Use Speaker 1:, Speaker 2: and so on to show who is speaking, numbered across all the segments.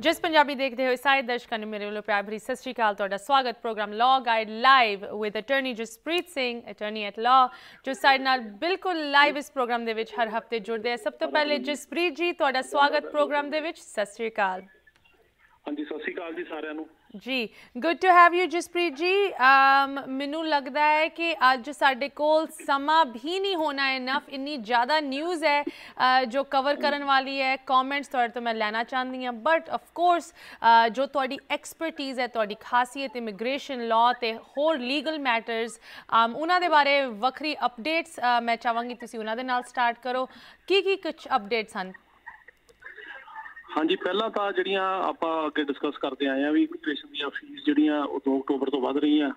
Speaker 1: ਜਿਸ ਪੰਜਾਬੀ ਦੇਖਦੇ ਹੋਏ ਸਾਰੇ ਦਰਸ਼ਕਾਂ ਨੂੰ ਮੇਰੇ ਵੱਲੋਂ ਪਿਆਰ ਭਰੀ ਸਤਿ ਸ਼੍ਰੀ ਅਕਾਲ ਤੁਹਾਡਾ ਸਵਾਗਤ programme law guide live with attorney Jaspreet Singh attorney at law ਜੋ ਸਾਡੇ ਨਾਲ ਬਿਲਕੁਲ ਲਾਈਵ ਇਸ ਪ੍ਰੋਗਰਾਮ ਦੇ ਵਿੱਚ ਹਰ ਹਫ਼ਤੇ ਜੁੜਦੇ ਆ ਸਭ ਤੋਂ ਪਹਿਲੇ ਜਸਪ੍ਰੀਤ ਜੀ ਤੁਹਾਡਾ ਸਵਾਗਤ ਪ੍ਰੋਗਰਾਮ ਦੇ ਵਿੱਚ ਸਤਿ ਸ਼੍ਰੀ ਅਕਾਲ
Speaker 2: ਹਾਂਜੀ ਸਤਿ ਸ਼੍ਰੀ ਅਕਾਲ ਜੀ ਸਾਰਿਆਂ ਨੂੰ
Speaker 1: ਜੀ good to have you Jaspreet ji um ਮੈਨੂੰ ਲੱਗਦਾ ਹੈ ਕਿ ਅੱਜ ਸਾਡੇ ਕੋਲ ਸਮਾਂ ਵੀ ਨਹੀਂ ਹੋਣਾ ਇਨਫ ਇੰਨੀ ਜ਼ਿਆਦਾ ਨਿਊਜ਼ ਹੈ ਜੋ ਕਵਰ ਕਰਨ ਵਾਲੀ ਹੈ ਕਮੈਂਟਸ ਤੁਹਾਡੇ ਤੋਂ ਮੈਂ ਲੈਣਾ ਚਾਹੁੰਦੀ ਹਾਂ ਬਟ ਆਫ ਕੋਰਸ ਜੋ ਤੁਹਾਡੀ ਐਕਸਪਰਟਿਜ਼ ਹੈ ਤੁਹਾਡੀ ਖਾਸੀਅਤ ਇਮੀਗ੍ਰੇਸ਼ਨ ਲਾਅ ਤੇ ਹੋਰ ਲੀਗਲ ਮੈਟਰਸ ਉਹਨਾਂ ਦੇ ਬਾਰੇ ਵੱਖਰੀ ਅਪਡੇਟਸ ਮੈਂ ਚਾਹਾਂਗੀ ਤੁਸੀਂ ਉਹਨਾਂ ਦੇ ਨਾਲ ਸਟਾਰਟ ਕਰੋ ਕੀ ਕੀ ਕੁਝ ਅਪਡੇਟਸ ਹਨ
Speaker 2: ਹਾਂਜੀ ਪਹਿਲਾਂ ਤਾਂ ਜਿਹੜੀਆਂ ਆਪਾਂ ਅੱਗੇ ਡਿਸਕਸ ਕਰਦੇ ਆਏ ਆ ਵੀ ਇਮੀਗ੍ਰੇਸ਼ਨ ਦੀਆਂ ਫੀਸ ਜਿਹੜੀਆਂ ਉਹ 2 ਅਕਤੂਬਰ ਤੋਂ ਵੱਧ ਰਹੀਆਂ।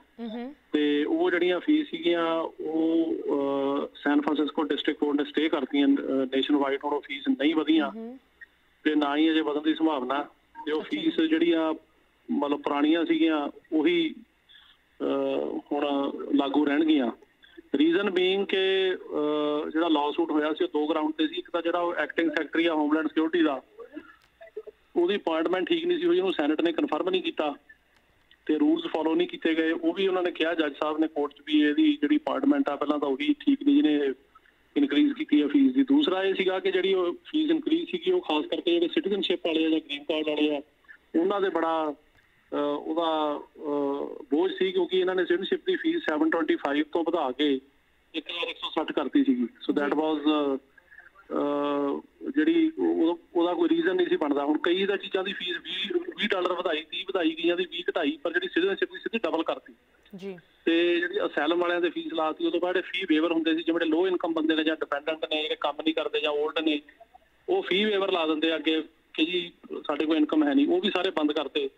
Speaker 2: ਤੇ ਉਹ ਜਿਹੜੀਆਂ ਫੀਸ ਸੀਗੀਆਂ ਉਹ ਸੈਨ ਫਰਾਂਸਿਸਕੋ ਡਿਸਟ੍ਰਿਕਟ ਕੋਰਟ ਨੇ ਸਟੇ ਕਰਤੀਆਂ ਨੇਸ਼ਨ ਵਾਈਡ ਹੁਣ ਉਹ ਫੀਸ ਨਹੀਂ ਵਧੀਆਂ। ਤੇ ਨਾ ਹੀ ਅਜੇ ਵਧਣ ਦੀ ਸੰਭਾਵਨਾ। ਤੇ ਉਹ ਫੀਸ ਜਿਹੜੀਆਂ ਮਤਲਬ ਪੁਰਾਣੀਆਂ ਸੀਗੀਆਂ ਉਹੀ ਹੁਣ ਲਾਗੂ ਰਹਿਣਗੀਆਂ। ਰੀਜ਼ਨ ਬੀਇੰਗ ਕਿ ਜਿਹੜਾ ਲਾਅ ਸੂਟ ਹੋਇਆ ਸੀ ਉਹ ਦੋ ਗਰਾਊਂਡ ਤੇ ਸੀ। ਇੱਕ ਤਾਂ ਜਿਹੜਾ ਐਕਟਿੰਗ ਸੈਕਟਰੀ ਆ ਹੋਮਲੈਂਡ ਸਿਕਿਉਰਿਟੀ ਦਾ ਉਹਦੀ ਅਪਾਇੰਟਮੈਂਟ ਠੀਕ ਨਹੀਂ ਸੀ ਹੋਈ ਉਹਨੂੰ ਸੈਨੇਟ ਨੇ ਕਨਫਰਮ ਨਹੀਂ ਕੀਤਾ ਤੇ ਰੂਲਸ ਫੋਲੋ ਨਹੀਂ ਕੀਤੇ ਗਏ। ਉਹ ਵੀ ਉਹਨਾਂ ਨੇ ਕਿਹਾ ਜੱਜ ਸਾਹਿਬ ਨੇ ਕੋਰਟ 'ਚ ਵੀ ਇਹਦੀ ਜਿਹੜੀ ਅਪਾਇੰਟਮੈਂਟ ਆ ਪਹਿਲਾਂ ਤਾਂ ਉਹੀ ਠੀਕ ਨਹੀਂ ਜਿਹਨੇ ਇਨਕਰੀਜ਼ ਕੀਤੀ ਹੈ ਫੀਸ ਦੀ। ਦੂਸਰਾ ਇਹ ਸੀਗਾ ਕਿ ਜਿਹੜੀ ਉਹ ਫੀਸ ਇਨਕਰੀਜ਼ ਸੀਗੀ ਉਹ ਖਾਸ ਕਰਕੇ ਜਿਹੜੇ ਸਿਟੀਜ਼ਨਸ਼ਿਪ ਵਾਲੇ ਆ ਜਾਂ ਗ੍ਰੀਨ ਕਾਰਡ ਵਾਲੇ ਆ ਉਹਨਾਂ ਦੇ ਬੜਾ ਉਹਦਾ ਬੋਝ ਸੀ ਕਿਉਂਕਿ ਇਹਨਾਂ ਨੇ ਸਿਟੀਜ਼ਨਸ਼ਿਪ ਦੀ ਫੀਸ 725 ਤੋਂ ਵਧਾ ਕੇ 1160 ਕਰਤੀ ਸੀਗੀ। ਸੋ ਦੈਟ ਵਾਸ ਜਿਹੜੀ ਉਹ- ਉਹਦਾ ਕੋਈ ਰੀਜ਼ਨ ਨਹੀਂ ਸੀ ਬਣਦਾ। ਹੁਣ ਕਈ ਦਾ ਚੀਜ਼ਾਂ ਦੀ ਫੀਸ 20 20 ਡਾਲਰ ਵਧਾਈ 30 ਵਧਾਈ ਗਈਆਂ ਦੀ 20 ਘਟਾਈ ਪਰ ਜਿਹੜੀ ਸਿਟੀਜ਼ਨਸ਼ਿਪ ਦੀ ਸਿੱਧੀ ਡਬਲ ਕਰਤੀ।
Speaker 1: ਜੀ।
Speaker 2: ਤੇ ਜਿਹੜੀ ਅਸੈਲਮ ਵਾਲਿਆਂ ਦੇ ਫੀਸ ਲਾਤੀ ਉਹ ਤੋਂ ਬਾਅਦ ਫੀ ਵੇਵਰ ਹੁੰਦੇ ਸੀ ਜਿਹੜੇ ਲੋ ਇਨਕਮ ਬੰਦੇ ਨੇ ਜਾਂ ਡਿਪੈਂਡੈਂਟ ਨੇ ਜਿਹੜੇ ਕੰਮ ਨਹੀਂ ਕਰਦੇ ਜਾਂ 올ਡ ਨੇ ਉਹ ਫੀ ਵੇਵਰ ਲਾ ਦਿੰਦੇ ਅੱਗੇ। ਕਿ ਜੀ ਸਾਡੇ ਕੋਲ ਇਨਕਮ ਹੈ ਨਹੀਂ ਉਹ ਵੀ ਸਾਰੇ ਬੰਦ ਕਰਤੇ।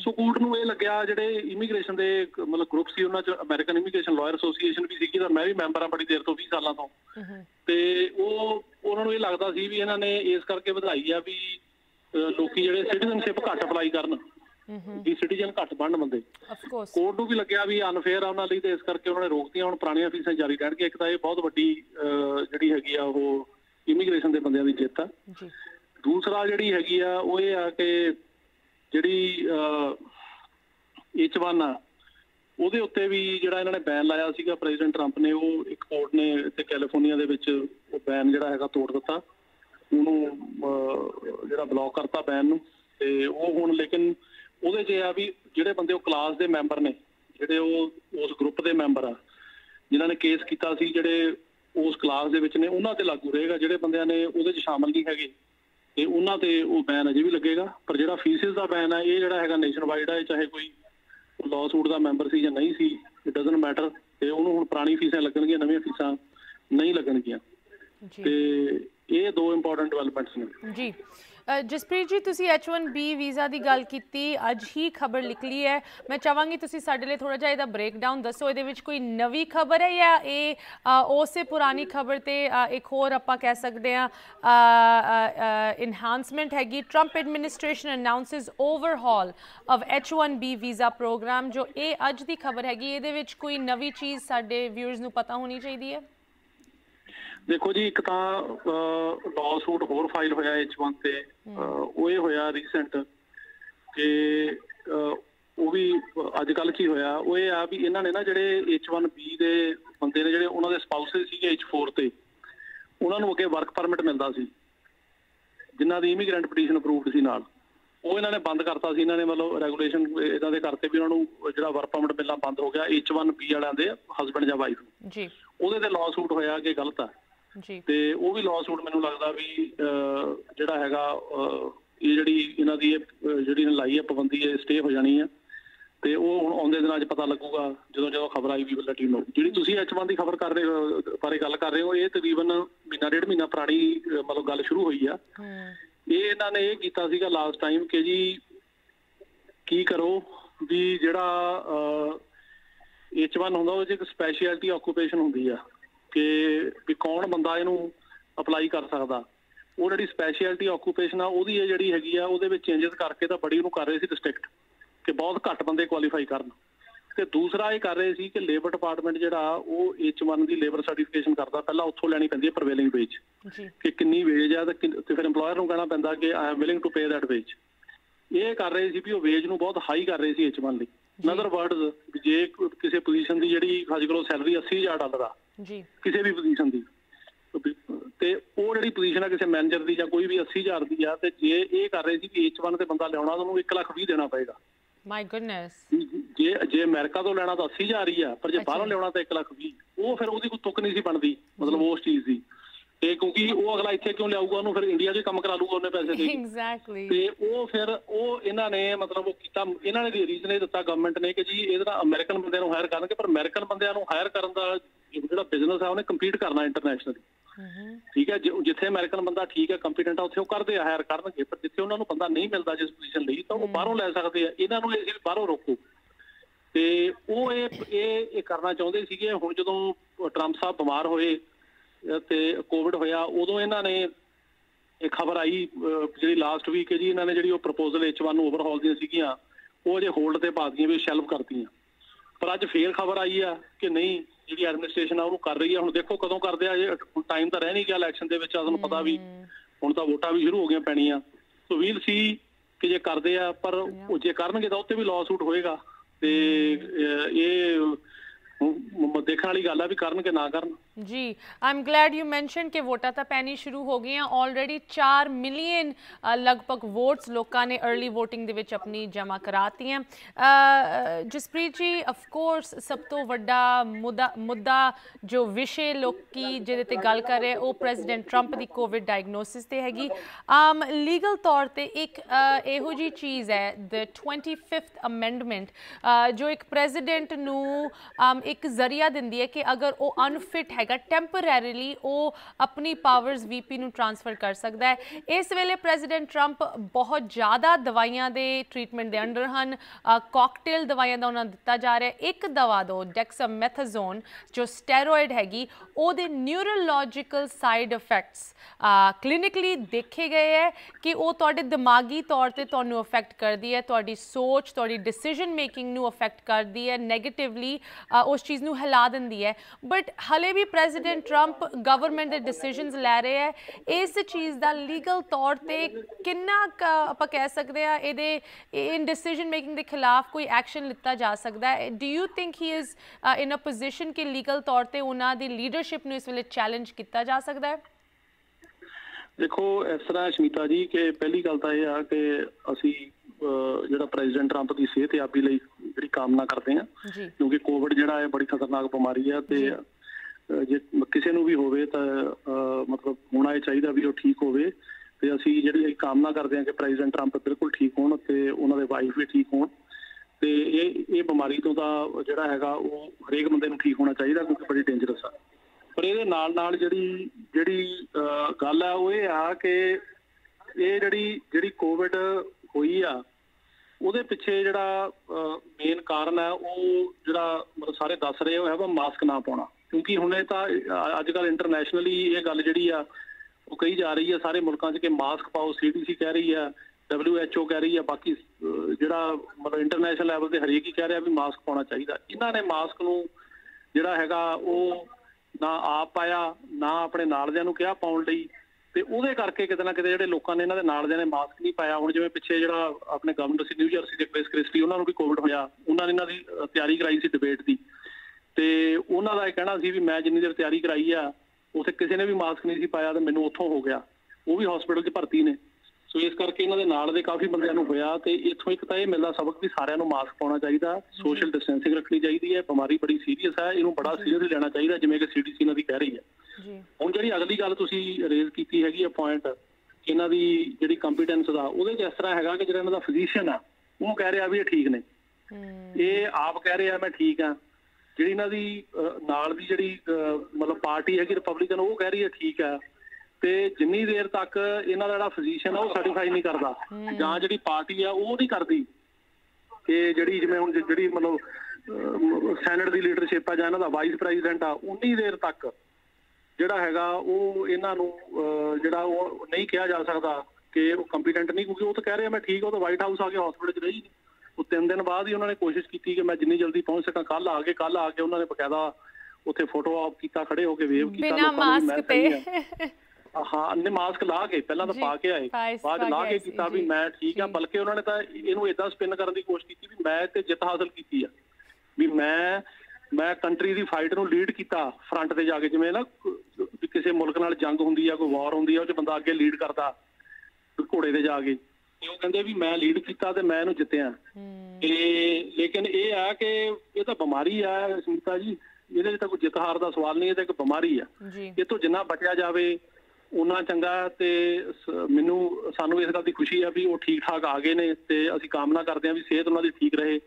Speaker 2: ਸੋ ਕੋਰਟ ਨੂੰ ਇਹ ਲੱਗਿਆ ਜਿਹੜੇ ਇਮੀਗ੍ਰੇਸ਼ਨ ਦੇ ਮਤਲਬ ਗਰੁੱਪ ਸੀ ਉਹਨਾਂ ਚ ਅਮਰੀਕਨ ਇਮੀਗ੍ਰੇਸ਼ਨ ਲਾਇਰ ਐਸੋਸੀਏਸ਼ਨ ਵੀ ਸੀਗੀ ਤਾਂ ਮੈਂ ਵੀ ਮੈਂਬਰ ਆ ਬੜੀ ਦੇਰ ਤੋਂ 20 ਸਾਲਾਂ ਤੋਂ। ਤੇ ਉਹ ਉਹਨਾਂ ਨੂੰ ਇਹ ਲੱਗਦਾ ਸੀ ਵੀ ਇਹਨਾਂ ਨੇ ਇਸ ਕਰਕੇ ਵਧਾਈ ਆ ਵੀ ਲੋਕੀ ਜਿਹੜੇ ਸਿਟੀਜ਼ਨਸ਼ਿਪ ਘੱਟ ਅਪਲਾਈ ਕਰਨ। ਵੀ ਸਿਟੀਜ਼ਨ ਘੱਟ ਬਣਨ ਬੰਦੇ। ਕੋਰਟ ਨੂੰ ਵੀ ਲੱਗਿਆ ਵੀ ਅਨਫੇਅਰ ਆ ਉਹਨਾਂ ਲਈ ਤੇ ਇਸ ਕਰਕੇ ਉਹਨਾਂ ਨੇ ਰੋਕਤੀਆਂ ਹੁਣ ਪੁਰਾਣੀਆਂ ਫੀਸਾਂ ਜਾਰੀ ਰਹਿਣਗੀਆਂ। ਇੱਕ ਤਾਂ ਇਹ ਬਹੁਤ ਵੱਡੀ ਜਿਹੜੀ ਹੈਗੀ ਆ ਉਹ ਇਮੀਗ੍ਰੇਸ਼ਨ ਦੇ ਬੰਦਿਆਂ ਦੀ ਜਿੱਤ ਆ।
Speaker 1: ਜੀ।
Speaker 2: ਦੂਸਰਾ ਜਿਹੜੀ ਹੈਗੀ ਆ, ਉਹ ਇਹ ਆ ਕਿ ਜਿਹੜੀ H1 ਆ, ਉਹਦੇ ਉੱਤੇ ਵੀ ਜਿਹੜਾ ਇਹਨਾਂ ਨੇ ਬੈਨ ਲਾਇਆ ਸੀਗਾ ਪ੍ਰੈਜ਼ੀਡੈਂਟ ਟਰੰਪ ਨੇ, ਉਹ ਇੱਕ ਕੋਰਟ ਨੇ ਇੱਥੇ ਕੈਲੀਫੋਰਨੀਆ ਦੇ ਵਿੱਚ ਉਹ ਬੈਨ ਜਿਹੜਾ ਹੈਗਾ ਤੋੜ ਦਿੱਤਾ। ਉਹਨੂੰ ਜਿਹੜਾ ਬਲੌਕ ਕਰਤਾ ਬੈਨ ਨੂੰ। ਤੇ ਉਹ ਹੁਣ ਲੇਕਿਨ ਉਹਦੇ 'ਚ ਇਹ ਆ ਵੀ ਜਿਹੜੇ ਬੰਦੇ ਉਹ ਕਲਾਸ ਦੇ ਮੈਂਬਰ ਨੇ, ਜਿਹੜੇ ਉਹ ਉਸ ਗਰੁੱਪ ਦੇ ਮੈਂਬਰ ਆ, ਜਿਨ੍ਹਾਂ ਨੇ ਕੇਸ ਕੀਤਾ ਸੀ ਜਿਹੜੇ ਉਸ ਕਲਾਸ ਦੇ ਵਿੱਚ ਨੇ, ਉਹਨਾਂ ਤੇ ਲਾਗੂ ਰਹੇਗਾ। ਜਿਹੜੇ ਬੰਦਿਆਂ ਨੇ ਉਹਦੇ 'ਚ ਸ਼ਾਮਲ ਨਹੀਂ ਹੈਗੇ ਤੇ ਉਹਨਾਂ ਤੇ ਉਹ ਬੈਨ ਅਜੇ ਵੀ ਲੱਗੇਗਾ ਪਰ ਜਿਹੜਾ ਫੀਸਿਸ ਦਾ ਬੈਨ ਹੈ ਇਹ ਜਿਹੜਾ ਹੈਗਾ ਨੇਸ਼ਨ ਵਾਈਡ ਹੈ ਚਾਹੇ ਕੋਈ ਲਾਅ ਸੂਟ ਦਾ ਮੈਂਬਰ ਸੀ ਜਾਂ ਨਹੀਂ ਸੀ ਇਟ ਡਸਨਟ ਮੈਟਰ ਤੇ ਉਹਨੂੰ ਹੁਣ ਪੁਰਾਣੀ ਫੀਸਾਂ ਲੱਗਣਗੀਆਂ ਨਵੀਆਂ ਫੀਸਾਂ ਨਹੀਂ ਲੱਗਣਗੀਆਂ।
Speaker 1: ਜੀ।
Speaker 2: ਤੇ ਇਹ ਦੋ ਇੰਪੋਰਟੈਂਟ ਡਿਵੈਲਪਮੈਂਟਸ ਨੇ।
Speaker 1: ਜੀ। ਜਸਪ੍ਰੀਤ ਜੀ, ਤੁਸੀਂ H1B ਵੀਜ਼ਾ ਦੀ ਗੱਲ ਕੀਤੀ, ਅੱਜ ਹੀ ਖਬਰ ਨਿਕਲੀ ਹੈ। ਮੈਂ ਚਾਹਾਂਗੀ ਤੁਸੀਂ ਸਾਡੇ ਲਈ ਥੋੜਾ ਜਿਹਾ ਇਹਦਾ ਬ੍ਰੇਕਡਾਊਨ ਦੱਸੋ। ਇਹਦੇ ਵਿੱਚ ਕੋਈ ਨਵੀਂ ਖਬਰ ਹੈ ਜਾਂ ਇਹ ਉਸੇ ਪੁਰਾਣੀ ਖਬਰ ਤੇ ਇੱਕ ਹੋਰ ਆਪਾਂ ਕਹਿ ਸਕਦੇ ਆ ਇਨਹਾਂਸਮੈਂਟ ਹੈਗੀ। Trump administration announces overhaul of H1B visa programme, ਜੋ ਇਹ ਅੱਜ ਦੀ ਖਬਰ ਹੈਗੀ। ਇਹਦੇ ਵਿੱਚ ਕੋਈ ਨਵੀਂ ਚੀਜ਼ ਸਾਡੇ ਵਿਊਅਰਸ ਨੂੰ ਪਤਾ ਹੋਣੀ ਚਾਹੀਦੀ ਹੈ?
Speaker 2: ਦੇਖੋ ਜੀ ਇੱਕ ਤਾਂ ਲਾਅ ਸੂਟ ਹੋਰ ਫਾਈਲ ਹੋਇਆ H1 ਤੇ ਉਹ ਇਹ ਹੋਇਆ ਰੀਸੈਂਟ ਕਿ ਉਹ ਵੀ ਅੱਜ ਕੱਲ ਕੀ ਹੋਇਆ ਉਹ ਇਹ ਆ ਵੀ ਇਹਨਾਂ ਨੇ ਨਾ ਜਿਹੜੇ H1B ਦੇ ਬੰਦੇ ਨੇ ਜਿਹੜੇ ਉਹਨਾਂ ਦੇ ਸਪਾਊਸਸ ਸੀਗੇ H4 ਤੇ ਉਹਨਾਂ ਨੂੰ ਅੱਗੇ ਵਰਕ ਪਰਮਿਟ ਮਿਲਦਾ ਸੀ। ਜਿਨ੍ਹਾਂ ਦੀ ਇਮੀਗ੍ਰੈਂਟ ਪਟੀਸ਼ਨ ਅਪਰੂਵਡ ਸੀ ਨਾਲ। ਉਹ ਇਹਨਾਂ ਨੇ ਬੰਦ ਕਰਤਾ ਸੀ ਇਹਨਾਂ ਨੇ ਮਤਲਬ ਰੈਗੂਲੇਸ਼ਨ ਇਦਾਂ ਦੇ ਕਰਤੇ ਵੀ ਉਹਨਾਂ ਨੂੰ ਜਿਹੜਾ ਵਰਕ ਪਰਮਿਟ ਮਿਲਣਾ ਬੰਦ ਹੋ ਗਿਆ H1B ਵਾਲਿਆਂ ਦੇ ਹਸਬੰਡ ਜਾਂ ਵਾਈਫ
Speaker 1: ਜੀ।
Speaker 2: ਉਹਦੇ ਤੇ ਲਾਅ ਸੂਟ ਹੋਇਆ ਕਿ ਗਲਤ ਆ। ਤੇ ਉਹ ਵੀ ਲਾਅ ਸੂਟ ਮੈਨੂੰ ਲੱਗਦਾ ਵੀ ਜਿਹੜਾ ਹੈਗਾ ਇਹ ਜਿਹੜੀ ਇਹਨਾਂ ਦੀ ਇਹ, ਜਿਹੜੀ ਲਾਈ ਹੈ ਪਾਬੰਦੀ ਹੈ ਸਟੇ ਹੋ ਜਾਣੀ ਹੈ ਤੇ ਉਹ ਹੁਣ ਆਉਂਦੇ ਦਿਨਾਂ 'ਚ ਪਤਾ ਲੱਗੂਗਾ ਜਦੋਂ ਜਦੋਂ ਖਬਰ ਆਈ ਵੀ ਯੂ ਨੋ। ਜਿਹੜੀ ਤੁਸੀਂ H1 ਦੀ ਖਬਰ ਕਰ ਰਹੇ ਹੋ ਬਾਰੇ ਗੱਲ ਕਰ ਰਹੇ ਹੋ ਇਹ ਤਕਰੀਬਨ ਮਹੀਨਾ ਡੇਢ ਮਹੀਨਾ ਪੁਰਾਣੀ ਮਤਲਬ ਗੱਲ ਸ਼ੁਰੂ ਹੋਈ ਆ। ਇਹ ਇਹਨਾਂ ਨੇ ਇਹ ਕੀਤਾ ਸੀਗਾ ਲਾਸਟ ਟਾਈਮ ਕਿ ਜੀ ਕੀ ਕਰੋ ਵੀ ਜਿਹੜਾ ਅਹ, H1 ਹੁੰਦਾ ਉਹ 'ਚ ਇੱਕ ਸਪੈਸ਼ਲਿਟੀ ਆਕੂਪੇਸ਼ਨ ਹੁੰਦੀ ਆ। ਕਿ ਵੀ ਕੌਣ ਬੰਦਾ ਇਹਨੂੰ ਅਪਲਾਈ ਕਰ ਸਕਦਾ। ਉਹ ਜਿਹੜੀ ਸਪੈਸ਼ਲਿਟੀ ਆਕੂਪੇਸ਼ਨ ਆ ਉਹਦੀ ਇਹ ਜਿਹੜੀ ਹੈਗੀ ਆ ਉਹਦੇ ਵਿੱਚ ਚੇਂਜਸ ਕਰਕੇ ਤਾਂ ਬੜੀ ਉਹਨੂੰ ਕਰ ਰਹੇ ਸੀ ਰਿਸਟ੍ਰਿਕਟ ਕਿ ਬਹੁਤ ਘੱਟ ਬੰਦੇ ਕੁਆਲੀਫਾਈ ਕਰਨ। ਤੇ ਦੂਸਰਾ ਇਹ ਕਰ ਰਹੇ ਸੀ ਕਿ ਲੇਬਰ ਡਿਪਾਰਟਮੈਂਟ ਜਿਹੜਾ ਉਹ H1 ਦੀ ਲੇਬਰ ਸਰਟੀਫਿਕੇਸ਼ਨ ਕਰਦਾ। ਪਹਿਲਾਂ ਉੱਥੋਂ ਲੈਣੀ ਪੈਂਦੀ ਹੈ ਪ੍ਰਵੇਲਿੰਗ ਵੇਜ
Speaker 1: ਜੀ।
Speaker 2: ਕਿ ਕਿੰਨੀ ਵੇਜ ਆ ਤੇ ਫਿਰ EMPLOYER ਨੂੰ ਕਹਿਣਾ ਪੈਂਦਾ ਕਿ I am willing to pay that wage ਇਹ ਕਰ ਰਹੇ ਸੀ ਵੀ ਉਹ ਵੇਜ ਨੂੰ ਬਹੁਤ ਹਾਈ ਕਰ ਰਹੇ ਸੀ H1 ਲਈ। ਇਨ ਅਦਰ ਵਰਡਸ ਜੇ ਕਿਸੇ ਪੋਜੀਸ਼ਨ ਦੀ ਜਿਹੜੀ ਅੱਜ ਕੱਲ੍ਹ ਸੈਲਰੀ 80000 ਡਾਲਰ ਆ
Speaker 1: ਜੀ।
Speaker 2: ਕਿਸੇ ਵੀ ਪੋਜੀਸ਼ਨ ਦੀ। ਤੇ ਉਹ ਜਿਹੜੀ ਪੋਜੀਸ਼ਨ ਆ ਕਿਸੇ ਮੈਨੇਜਰ ਦੀ ਜਾਂ ਕੋਈ ਵੀ 80000 ਦੀ ਆ ਤੇ ਜੇ ਇਹ ਕਰ ਰਹੇ ਸੀ ਕਿ H1 ਤੇ ਬੰਦਾ ਲਿਆਉਣਾ ਉਹਨੂੰ 1 ਲੱਖ 20 ਦੇਣਾ ਪਏਗਾ।
Speaker 1: ਮਾਈ ਗੁੱਡਨੈਸ
Speaker 2: ਜੇ ਜੇ ਅਮਰੀਕਾ ਤੋਂ ਲੈਣਾ ਤਾਂ 80000 ਹੀ ਆ ਪਰ ਜੇ। ਬਾਹਰੋਂ ਲਿਆਉਣਾ ਤਾਂ 1 ਲੱਖ 20 ਉਹ ਫਿਰ ਉਹਦੀ ਕੋਈ ਤੁੱਕ ਨਹੀਂ ਸੀ ਬਣਦੀ ਮਤਲਬ ਉਸ ਚੀਜ਼ ਦੀ। ਤੇ ਕਿਉਂਕਿ ਉਹ ਅਗਲਾ ਇੱਥੇ ਕਿਉਂ ਲਿਆਊਗਾ? ਉਹਨੂੰ ਫਿਰ ਇੰਡੀਆ 'ਚ ਕੰਮ ਕਰਾ ਲੂਗਾ ਉਹਨੇ ਪੈਸੇ ਦੇ।
Speaker 1: ਐਗਜ਼ੈਕਟਲੀ
Speaker 2: ਤੇ ਉਹ ਫਿਰ ਉਹ ਇਹਨਾਂ ਨੇ ਮਤਲਬ ਉਹ ਕੀਤਾ ਇਹਨਾਂ ਨੇ ਰੀਜ਼ਨ ਇਹ ਦਿੱਤਾ ਗਵਰਨਮੈਂਟ ਨੇ ਕਿ ਜੀ ਇਹਦੇ ਨਾਲ ਅਮਰੀਕਨ ਬੰਦਿਆਂ ਨੂੰ ਹਾਇਰ ਕਰਨਗੇ ਪਰ ਅਮਰੀਕਨ ਬੰਦਿਆਂ ਨੂੰ ਹਾਇਰ ਕਰਨ ਦਾ ਜਿਹੜਾ ਬਿਜ਼ਨਸ ਆ ਉਹਨੇ ਕੰਪੀਟ ਕਰਨਾ ਇੰਟਰਨੈਸ਼ਨਲੀ ਠੀਕ ਹੈ ਜਿੱਥੇ ਅਮਰੀਕਨ ਬੰਦਾ ਠੀਕ ਹੈ ਕੰਪੀਟੈਂਟ ਆ ਉੱਥੇ ਉਹ ਕਰਦੇ ਆ ਹਾਇਰ ਕਰਨਗੇ ਪਰ ਜਿੱਥੇ ਉਹਨਾਂ ਨੂੰ ਬੰਦਾ ਨਹੀਂ ਮਿਲਦਾ ਜਿਸ ਪੋਜੀਸ਼ਨ ਲਈ ਤਾਂ ਉਹ ਬਾਹਰੋਂ ਲੈ ਸਕਦੇ ਆ। ਇਹਨਾਂ ਨੂੰ ਇਹ ਵੀ ਬਾਹਰੋਂ ਰੋਕੋ। ਤੇ ਉਹ ਇਹ ਇਹ ਕਰਨਾ ਚਾਹੁੰਦੇ ਸੀਗੇ। ਹੁਣ ਜਦੋਂ ਟਰੰਪ ਸਾਹਿਬ ਬਿਮਾਰ ਹੋਏ ਤੇ ਕੋਵਿਡ ਹੋਇਆ ਉਦੋਂ ਇਹਨਾਂ ਨੇ ਇਹ ਖਬਰ ਆਈ ਜਿਹੜੀ ਲਾਸਟ ਵੀਕ ਹੈ ਜੀ ਇਹਨਾਂ ਨੇ ਜਿਹੜੀ ਉਹ ਪ੍ਰਪੋਜ਼ਲ H1 ਨੂੰ ਓਵਰਹਾਲ ਦੀਆਂ ਸੀਗੀਆਂ ਉਹ ਜੇ ਹੋਲਡ ਤੇ ਪਾ ਦਿੱਤੀਆਂ ਵੀ ਸ਼ੈਲਫ ਕਰਤੀਆਂ ਪਰ ਅੱਜ ਫੇਰ ਖਬਰ ਆਈ ਆ ਕਿ ਨਹੀਂ ਜਿਹੜੀ ਐਡਮਿਨਿਸਟ੍ਰੇਸ਼ਨ ਆ ਉਹਨੂੰ ਕਰ ਰਹੀ ਆ। ਹੁਣ ਦੇਖੋ ਕਦੋਂ ਕਰਦੇ ਆ ਜੇ ਟਾਈਮ ਤਾਂ ਰਹਿ ਨਹੀਂ ਗਿਆ ਇਲੈਕਸ਼ਨ ਦੇ ਵਿੱਚ ਤੁਹਾਨੂੰ ਪਤਾ ਵੀ ਹੁਣ ਤਾਂ ਵੋਟਾਂ ਵੀ ਸ਼ੁਰੂ ਹੋ ਗਈਆਂ ਪੈਣੀਆਂ। ਸੋ ਵੀਲ ਸੀ ਕਿ ਜੇ ਕਰਦੇ ਆ ਪਰ ਉਹ ਜੇ ਕਰਨਗੇ ਤਾਂ ਉੱਤੇ ਵੀ ਲਾਅ ਸੂਟ ਹੋਏਗਾ। ਤੇ ਇਹ ਦੇਖਣ ਵਾਲੀ ਗੱਲ ਆ ਵੀ ਕਰਨ ਕਿ ਨਾ ਕਰਨ।
Speaker 1: ਜੀ I am glad you mention ਕਿ ਵੋਟਾਂ ਤਾਂ ਪੈਣੀ ਸ਼ੁਰੂ ਹੋ ਗਈਆਂ। ਆਲਰੇਡੀ 4 ਮਿਲੀਅਨ ਲਗਭਗ ਵੋਟਸ ਲੋਕਾਂ ਨੇ अर्ਲੀ VOTING ਦੇ ਵਿੱਚ ਆਪਣੀ ਜਮ੍ਹਾਂ ਕਰਾਤੀਆਂ। ਜਸਪ੍ਰੀਤ ਜੀ ਆਫ ਕੋਰਸ ਸਭ ਤੋਂ ਵੱਡਾ ਮੁੱਦਾ ਮੁੱਦਾ ਜੋ ਵਿਸ਼ੇ ਲੋਕੀ ਜਿਹਦੇ ਤੇ ਗੱਲ ਕਰ ਰਹੇ ਉਹ ਪ੍ਰੈਜ਼ੀਡੈਂਟ ਟਰੰਪ ਦੀ ਕੋਵਿਡ ਡਾਇਗਨੋਸਿਸ ਤੇ ਹੈਗੀ। um, ਆਮ ਲੀਗਲ ਤੌਰ ਤੇ ਇੱਕ ਇਹੋ ਜੀ ਚੀਜ਼ ਹੈ ਦ 25th ਅਮੈਂਡਮੈਂਟ ਜੋ ਇੱਕ ਪ੍ਰੈਜ਼ੀਡੈਂਟ ਨੂੰ ਇੱਕ ਜ਼ਰੀਆ ਦਿੰਦੀ ਹੈ ਕਿ ਅਗਰ ਉਹ ਅਨਫਿਟ ਹੈ ਹੈਗਾ ਟੈਂਪਰੇਰੀਲੀ ਉਹ ਆਪਣੀ ਪਾਵਰਸ ਵੀਪੀ ਨੂੰ ਟ੍ਰਾਂਸਫਰ ਕਰ ਸਕਦਾ ਹੈ। ਇਸ ਵੇਲੇ ਪ੍ਰੈਜ਼ੀਡੈਂਟ ਟਰੰਪ ਬਹੁਤ ਜ਼ਿਆਦਾ ਦਵਾਈਆਂ ਦੇ ਟ੍ਰੀਟਮੈਂਟ ਦੇ ਅੰਡਰ ਹਨ। ਕਾਕਟੇਲ ਦਵਾਈਆਂ ਦਾ ਉਹਨਾਂ ਨੂੰ ਦਿੱਤਾ ਜਾ ਰਿਹਾ ਇੱਕ ਦਵਾ ਦੋ ਡੈਕਸਾਮੈਥਾਜ਼ੋਨ ਜੋ ਸਟੈਰੋਇਡ ਹੈਗੀ, ਉਹਦੇ ਨਿਊਰੋਲੋਜੀਕਲ ਸਾਈਡ ਇਫੈਕਟਸ ਕਲੀਨਿਕਲੀ ਦੇਖੇ ਗਏ ਹੈ ਕਿ ਉਹ ਤੁਹਾਡੇ ਦਿਮਾਗੀ ਤੌਰ ਤੇ ਤੁਹਾਨੂੰ ਅਫੈਕਟ ਕਰਦੀ ਹੈ, ਤੁਹਾਡੀ ਸੋਚ, ਤੁਹਾਡੀ ਡਿਸੀਜਨ ਮੇਕਿੰਗ ਨੂੰ ਅਫੈਕਟ ਕਰਦੀ ਹੈ 네ਗੇਟਿਵਲੀ ਉਸ ਚੀਜ਼ ਨੂੰ ਹਿਲਾ ਦਿੰਦੀ ਹੈ। ਬਟ ਹਲੇ ਵੀ ਪ੍ਰੈਜ਼ੀਡੈਂਟ ਟਰੰਪ ਗਵਰਨਮੈਂਟ ਦੇ ਡਿਸੀਜਨਸ ਲੈ ਰਹੇ ਹੈ। ਇਸ ਚੀਜ਼ ਦਾ ਲੀਗਲ ਤੌਰ ਤੇ ਕਿੰਨਾ ਆਪਾਂ ਕਹਿ ਸਕਦੇ ਆ ਇਹਦੇ ਇਨ ਡਿਸੀਜਨ ਮੇਕਿੰਗ ਦੇ ਖਿਲਾਫ ਕੋਈ ਐਕਸ਼ਨ ਲਿੱਤਾ ਜਾ ਸਕਦਾ ਹੈ। Do you think he is in a position ਕਿ ਲੀਗਲ ਤੌਰ ਤੇ ਉਹਨਾਂ ਦੀ ਲੀਡਰਸ਼ਿਪ ਨੂੰ ਇਸ ਵੇਲੇ ਚੈਲੰਜ ਕੀਤਾ ਜਾ ਸਕਦਾ ਹੈ?
Speaker 2: ਦੇਖੋ ਇਸ ਤਰ੍ਹਾਂ ਸ਼ਮੀਤਾ ਜੀ ਕਿ ਪਹਿਲੀ ਗੱਲ ਤਾਂ ਇਹ ਆ ਕਿ ਅਸੀਂ ਜਿਹੜਾ ਪ੍ਰੈਜ਼ੀਡੈਂਟ ਟਰੰਪ ਦੀ ਸਿਹਤਯਾਬੀ ਲਈ ਜਿਹੜੀ ਕਾਮਨਾ ਕਰਦੇ
Speaker 1: ਜੀ।
Speaker 2: ਕਿਉਂਕਿ ਕੋਵਿਡ ਜਿਹੜਾ ਹੈ ਬੜੀ ਖਤਰਨਾਕ ਬਿਮਾਰੀ ਹੈ ਤੇ ਜੇ ਕਿਸੇ ਨੂੰ ਵੀ ਹੋਵੇ ਤਾਂ ਮਤਲਬ ਹੋਣਾ ਇਹ ਚਾਹੀਦਾ ਵੀ ਉਹ ਠੀਕ ਹੋਵੇ ਤੇ ਅਸੀਂ ਜਿਹੜੀ ਇਹ ਕਾਮਨਾ ਕਰਦੇ ਹਾਂ ਕਿ ਪ੍ਰੈਜ਼ੀਡੈਂਟ ਟਰੰਪ ਬਿਲਕੁਲ ਠੀਕ ਹੋਣ ਤੇ ਉਹਨਾਂ ਦੇ ਵਾਈਫ ਵੀ ਠੀਕ ਹੋਣ ਤੇ ਇਹ ਇਹ ਬਿਮਾਰੀ ਤੋਂ ਤਾਂ ਜਿਹੜਾ ਹੈਗਾ ਉਹ ਹਰੇਕ ਬੰਦੇ ਨੂੰ ਠੀਕ ਹੋਣਾ ਚਾਹੀਦਾ ਕਿਉਂਕਿ ਬੜੀ ਡੇਂਜਰਸ ਆ। ਪਰ ਇਹਦੇ ਨਾਲ ਨਾਲ ਜਿਹੜੀ ਜਿਹੜੀ ਗੱਲ ਆ ਉਹ ਇਹ ਆ ਕਿ ਇਹ ਜਿਹੜੀ ਜਿਹੜੀ ਕੋਵਿਡ ਹੋਈ ਆ, ਉਹਦੇ ਪਿੱਛੇ ਜਿਹੜਾ ਮੇਨ ਕਾਰਨ ਹੈ ਉਹ ਜਿਹੜਾ ਮਤਲਬ ਸਾਰੇ ਦੱਸ ਰਹੇ ਹੋ ਹੈ ਵਾ ਮਾਸਕ ਨਾ ਪਾਉਣਾ। ਕਿਉਂਕਿ ਹੁਣ ਇਹ ਤਾਂ ਅੱਜ ਕੱਲ ਇੰਟਰਨੈਸ਼ਨਲੀ ਇਹ ਗੱਲ ਜਿਹੜੀ ਆ, ਉਹ ਕਹੀ ਜਾ ਰਹੀ ਹੈ ਸਾਰੇ ਮੁਲਕਾਂ 'ਚ ਕਿ ਮਾਸਕ ਪਾਓ ਸੀਡੀਸੀ ਕਹਿ ਰਹੀ ਆ WHO ਕਹਿ ਰਹੀ ਆ, ਬਾਕੀ ਜਿਹੜਾ ਮਤਲਬ ਇੰਟਰਨੈਸ਼ਨਲ ਲੈਵਲ ਤੇ ਹਰੇਕ ਹੀ ਕਹਿ ਰਿਹਾ ਵੀ ਮਾਸਕ ਪਾਉਣਾ ਚਾਹੀਦਾ। ਇਹਨਾਂ ਨੇ ਮਾਸਕ ਨੂੰ ਜਿਹੜਾ ਹੈਗਾ, ਉਹ ਨਾ ਆਪ ਪਾਇਆ, ਨਾ ਆਪਣੇ ਨਾਲਦਿਆਂ ਨੂੰ ਕਿਹਾ ਪਾਉਣ ਲਈ, ਤੇ ਉਹਦੇ ਕਰਕੇ ਕਿਤੇ ਨਾ ਕਿਤੇ ਜਿਹੜੇ ਲੋਕਾਂ ਨੇ ਇਹਨਾਂ ਦੇ ਨਾਲਦਿਆਂ ਨੇ ਮਾਸਕ ਨਹੀਂ ਪਾਇਆ। ਹੁਣ ਜਿਵੇਂ ਪਿੱਛੇ ਜਿਹੜਾ ਆਪਣੇ ਗਵਰਨਰ ਸੀ ਨਿਊ ਜਰਸੀ ਦੇ ਕ੍ਰਿਸ ਕ੍ਰਿਸਟੀ ਉਹਨਾਂ ਨੂੰ ਵੀ ਕੋਵਿਡ ਹੋਇਆ। ਉਹਨਾਂ ਨੇ ਇਹਨਾਂ ਦੀ ਤਿਆਰੀ ਕਰਾਈ ਸੀ ਡਿਬੇਟ ਦੀ। ਤੇ ਉਹਨਾਂ ਦਾ ਇਹ ਕਹਿਣਾ ਸੀ ਵੀ ਮੈਂ ਜਿੰਨੀ ਦੇਰ ਤਿਆਰੀ ਕਰਾਈ ਆ ਉੱਥੇ ਕਿਸੇ ਨੇ ਵੀ ਮਾਸਕ ਨਹੀਂ ਸੀ ਪਾਇਆ ਤੇ ਮੈਨੂੰ ਉੱਥੋਂ ਹੋ ਗਿਆ। ਉਹ ਵੀ ਹਸਪੀਟਲ 'ਚ ਭਰਤੀ ਨੇ। ਸੋ ਇਸ ਕਰਕੇ ਇਹਨਾਂ ਦੇ ਨਾਲ ਦੇ ਕਾਫੀ ਬੰਦਿਆਂ ਨੂੰ ਹੋਇਆ ਤੇ ਇੱਥੋਂ ਇੱਕ ਤਾਂ ਇਹ ਮਿਲਦਾ ਸਬਕ ਵੀ ਸਾਰਿਆਂ ਨੂੰ ਮਾਸਕ ਪਾਉਣਾ ਚਾਹੀਦਾ ਸੋਸ਼ਲ ਡਿਸਟੈਂਸਿੰਗ ਰੱਖਣੀ ਚਾਹੀਦੀ ਹੈ ਬਿਮਾਰੀ ਬੜੀ ਸੀਰੀਅਸ ਹੈ ਇਹਨੂੰ ਬੜਾ ਸੀਰੀਅਸਲੀ ਲੈਣਾ ਚਾਹੀਦਾ ਜਿਵੇਂ ਕਿ ਸੀਡੀਸੀ ਇਹਨਾਂ ਦੀ ਕਹਿ ਰਹੀ ਹੈ।
Speaker 1: ਜੀ।
Speaker 2: ਹੁਣ ਜਿਹੜੀ ਅਗਲੀ ਗੱਲ ਤੁਸੀਂ ਰੇਜ਼ ਕੀਤੀ ਹੈਗੀ ਆ ਪੁਆਇੰਟ ਇਹਨਾਂ ਦੀ ਜਿਹੜੀ ਕੰਪੀਟੈਂਸ ਦਾ ਉਹਦੇ 'ਚ ਇਸ ਤਰ੍ਹਾਂ ਹੈਗਾ ਕਿ ਜਿਹੜਾ ਇਹਨਾਂ ਦਾ ਫਿਜ਼ੀਸ਼ੀਅਨ ਆ ਉਹ ਕਹਿ ਰਿਹਾ ਵੀ ਇਹ ਠੀਕ ਨੇ। ਇਹ ਆਪ ਕਹਿ ਰਿਹਾ ਮੈਂ ਠੀਕ ਆ ਜਿਹੜੀ ਇਹਨਾਂ ਦੀ ਨਾਲ ਦੀ ਜਿਹੜੀ ਮਤਲਬ ਪਾਰਟੀ ਹੈਗੀ ਰਿਪਬਲਿਕਨ ਉਹ ਕਹਿ ਰਹੀ ਹੈ ਠੀਕ ਆ ਤੇ ਜਿੰਨੀ ਦੇਰ ਤੱਕ ਇਹਨਾਂ ਦਾ ਜਿਹੜਾ ਫਿਜ਼ੀਸ਼ੀਅਨ ਆ ਉਹ ਸਰਟੀਫਾਈ ਨਹੀਂ ਕਰਦਾ। ਜਾਂ ਜਿਹੜੀ ਪਾਰਟੀ ਆ ਉਹ ਨਹੀਂ ਕਰਦੀ। ਕਿ ਜਿਹੜੀ ਜਿਵੇਂ ਹੁਣ ਜਿਹੜੀ ਮਤਲਬ ਸੈਨੇਟ ਦੀ ਲੀਡਰਸ਼ਿਪ ਆ ਜਾਂ ਇਹਨਾਂ ਦਾ ਵਾਈਸ ਪ੍ਰੈਜ਼ੀਡੈਂਟ ਆ ਉਨੀ ਦੇਰ ਤੱਕ ਜਿਹੜਾ ਹੈਗਾ ਉਹ ਇਹਨਾਂ ਨੂੰ ਜਿਹੜਾ ਉਹ ਨਹੀਂ ਕਿਹਾ ਜਾ ਸਕਦਾ ਕਿ ਉਹ ਕੰਪੀਟੈਂਟ ਨਹੀਂ ਕਿਉਂਕਿ ਉਹ ਤਾਂ ਕਹਿ ਰਿਹਾ ਮੈਂ ਠੀਕ ਹਾਂ ਉਹ ਤਾਂ ਵਾਈਟ ਹਾਊਸ ਆ ਕੇ ਹਸਪੀਟਲ 'ਚ ਰਹੀ। ਉਹ ਤਿੰਨ ਦਿਨ ਬਾਅਦ ਹੀ ਉਹਨਾਂ ਨੇ ਕੋਸ਼ਿਸ਼ ਕੀਤੀ ਕਿ ਮੈਂ ਜਿੰਨੀ ਜਲਦੀ ਪਹੁੰਚ ਸਕਾਂ ਕੱਲ ਆ ਕੇ ਕੱਲ ਆ ਕੇ ਉਹਨਾਂ ਨੇ ਬਕਾਇਦਾ ਉੱਥੇ ਫੋਟੋ ਆਪ ਕੀਤਾ ਖੜੇ ਹੋ ਕੇ ਵੇਵ ਕੀਤਾ
Speaker 1: ਬਿਨਾ ਮਾਸਕ ਤੇ
Speaker 2: ਹਾਂ। ਨੇ ਮਾਸਕ ਲਾ ਕੇ ਪਹਿਲਾਂ ਤਾਂ ਪਾ ਕੇ ਆਏ ਬਾਅਦ ਲਾ
Speaker 1: ਕੇ
Speaker 2: ਕੀਤਾ ਵੀ ਮੈਂ ਠੀਕ ਆ। ਬਲਕਿ ਉਹਨਾਂ ਨੇ ਤਾਂ ਇਹਨੂੰ ਇਦਾਂ ਸਪਿਨ ਕਰਨ ਦੀ ਕੋਸ਼ਿਸ਼ ਕੀਤੀ ਵੀ ਮੈਂ ਤੇ ਜਿੱਤ ਹਾਸਲ ਕੀਤੀ ਆ ਵੀ ਮੈਂ ਮੈਂ ਕੰਟਰੀ ਦੀ ਫਾਈਟ ਨੂੰ ਲੀਡ ਕੀਤਾ ਫਰੰਟ ਤੇ ਜਾ ਕੇ ਜਿਵੇਂ ਨਾ ਕਿਸੇ ਮੁਲਕ ਨਾਲ ਜੰਗ ਹੁੰਦੀ ਆ ਕੋਈ ਵਾਰ ਹੁੰਦੀ ਆ ਉਹ ਚ ਬੰਦਾ ਅੱਗੇ ਲੀਡ ਕਰਦਾ ਘੋੜੇ ਤੇ ਜਾ ਕੇ ਤੇ ਉਹ ਕਹਿੰਦੇ ਵੀ ਮੈਂ ਲੀਡ ਕੀਤਾ ਤੇ ਮੈਂ ਇਹਨੂੰ ਜਿੱਤਿਆ। ਤੇ ਲੇਕਿਨ ਇਹ ਆ ਕਿ ਇਹ ਤਾਂ ਬਿਮਾਰੀ ਆ ਸੁਨੀਤਾ ਜੀ ਇਹਦੇ 'ਚ ਤਾਂ ਕੋਈ ਜਿੱਤ ਹਾਰ ਦਾ ਸਵਾਲ ਨਹੀਂ ਇਹ ਤਾਂ ਇੱਕ ਬਿਮਾਰੀ ਆ।
Speaker 1: ਜੀ।
Speaker 2: ਇਹ ਤੋਂ ਜਿੰਨਾ ਬਚਿਆ ਜਾਵੇ ਉਨਾ ਚੰਗਾ ਤੇ ਮੈਨੂੰ ਸਾਨੂੰ ਇਸ ਗੱਲ ਦੀ ਖੁਸ਼ੀ ਆ ਵੀ ਉਹ ਠੀਕ ਠਾਕ ਆ ਗਏ ਨੇ ਤੇ ਅਸੀਂ ਕਾਮਨਾ ਕਰਦੇ ਹਾਂ ਵੀ ਸਿਹਤ ਉਹਨਾਂ ਦੀ ਠੀਕ ਰਹੇ।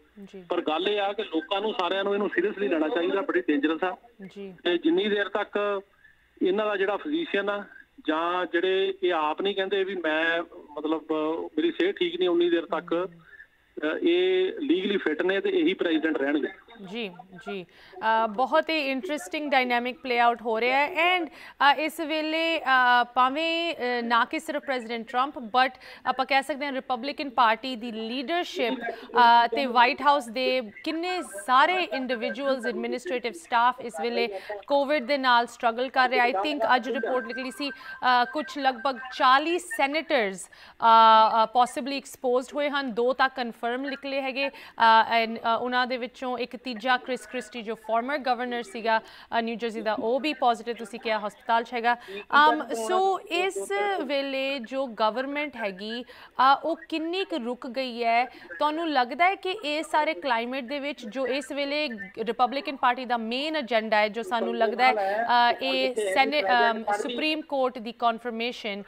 Speaker 2: ਪਰ ਗੱਲ ਇਹ ਆ ਕਿ ਲੋਕਾਂ ਨੂੰ ਸਾਰਿਆਂ ਨੂੰ ਇਹਨੂੰ ਸੀਰੀਅਸਲੀ ਲੈਣਾ ਚਾਹੀਦਾ ਬੜੀ ਡੇਂਜਰਸ ਆ।
Speaker 1: ਜੀ।
Speaker 2: ਤੇ ਜਿੰਨੀ ਦੇਰ ਤੱਕ ਇਹਨਾਂ ਦਾ ਜਿਹੜਾ ਫਿਜ਼ੀਸ਼ੀਅਨ ਆ ਜਾਂ ਜਿਹੜੇ ਇਹ ਆਪ ਨਹੀਂ ਕਹਿੰਦੇ ਵੀ ਮੈਂ, ਮਤਲਬ, ਮੇਰੀ ਸਿਹਤ ਠੀਕ ਨਹੀਂ ਉਨੀ ਦੇਰ ਤੱਕ ਇਹ ਲੀਗਲੀ ਫਿਟ ਨੇ ਤੇ ਇਹੀ ਪ੍ਰੈਜ਼ੀਡੈਂਟ ਰਹਿਣਗੇ।
Speaker 1: ਜੀ ਜੀ. ਬਹੁਤ ਹੀ ਇੰਟਰਸਟਿੰਗ ਡਾਇਨਾਮਿਕ ਪਲੇ ਆਊਟ ਹੋ ਰਿਹਾ ਹੈ ਐਂਡ ਇਸ ਵੇਲੇ ਭਾਵੇਂ ਨਾ ਕਿ ਸਿਰਫ ਪ੍ਰੈਜ਼ੀਡੈਂਟ ਟਰੰਪ ਬਟ ਆਪਾਂ ਕਹਿ ਸਕਦੇ ਹਾਂ ਰਿਪਬਲਿਕਨ ਪਾਰਟੀ ਦੀ ਲੀਡਰਸ਼ਿਪ ਤੇ ਵਾਈਟ ਹਾਊਸ ਦੇ ਕਿੰਨੇ ਸਾਰੇ ਇੰਡੀਵਿਜੂਅਲਸ ਐਡਮਿਨਿਸਟ੍ਰੇਟਿਵ ਸਟਾਫ ਇਸ ਵੇਲੇ ਕੋਵਿਡ ਦੇ ਨਾਲ ਸਟਰਗਲ ਕਰ ਰਿਹਾ ਆਈ ਥਿੰਕ ਅੱਜ ਰਿਪੋਰਟ ਨਿਕਲੀ ਸੀ ਕੁਝ ਲਗਭਗ 40 ਸੈਨੇਟਰਸ ਪੋਸਿਬਲੀ ਐਕਸਪੋਜ਼ਡ ਹੋਏ ਹਨ। ਦੋ ਤਾਂ ਕਨਫਰਮ ਨਿਕਲੇ ਹੈਗੇ ਅ, ਉਹਨਾਂ ਦੇ ਵਿੱਚੋਂ ਇੱਕ ਤੀਜਾ ਕ੍ਰਿਸ ਕ੍ਰਿਸਟੀ ਜੋ ਫਾਰਮਰ ਗਵਰਨਰ ਸੀਗਾ ਨਿਊ ਜਰਸੀ ਦਾ ਉਹ ਵੀ ਪੋਜ਼ਿਟਿਵ ਤੁਸੀਂ ਕਿਹਾ ਹਸਪਤਾਲ 'ਚ ਹੈਗਾ। um, ਸੋ ਇਸ ਵੇਲੇ ਜੋ ਗਵਰਨਮੈਂਟ ਹੈਗੀ ਉਹ ਕਿੰਨੀ ਕੁ ਰੁਕ ਗਈ ਹੈ? ਤੁਹਾਨੂੰ ਲੱਗਦਾ ਹੈ ਕਿ ਇਹ ਸਾਰੇ ਕਲਾਈਮੇਟ ਦੇ ਵਿੱਚ ਜੋ ਇਸ ਵੇਲੇ ਰਿਪਬਲਿਕਨ ਪਾਰਟੀ ਦਾ ਮੇਨ ਏਜੰਡਾ ਹੈ ਜੋ ਸਾਨੂੰ ਲੱਗਦਾ ਹੈ ਇਹ ਸੈਨੇ ਸੁਪਰੀਮ ਕੋਰਟ ਦੀ ਕਨਫਰਮੇਸ਼ਨ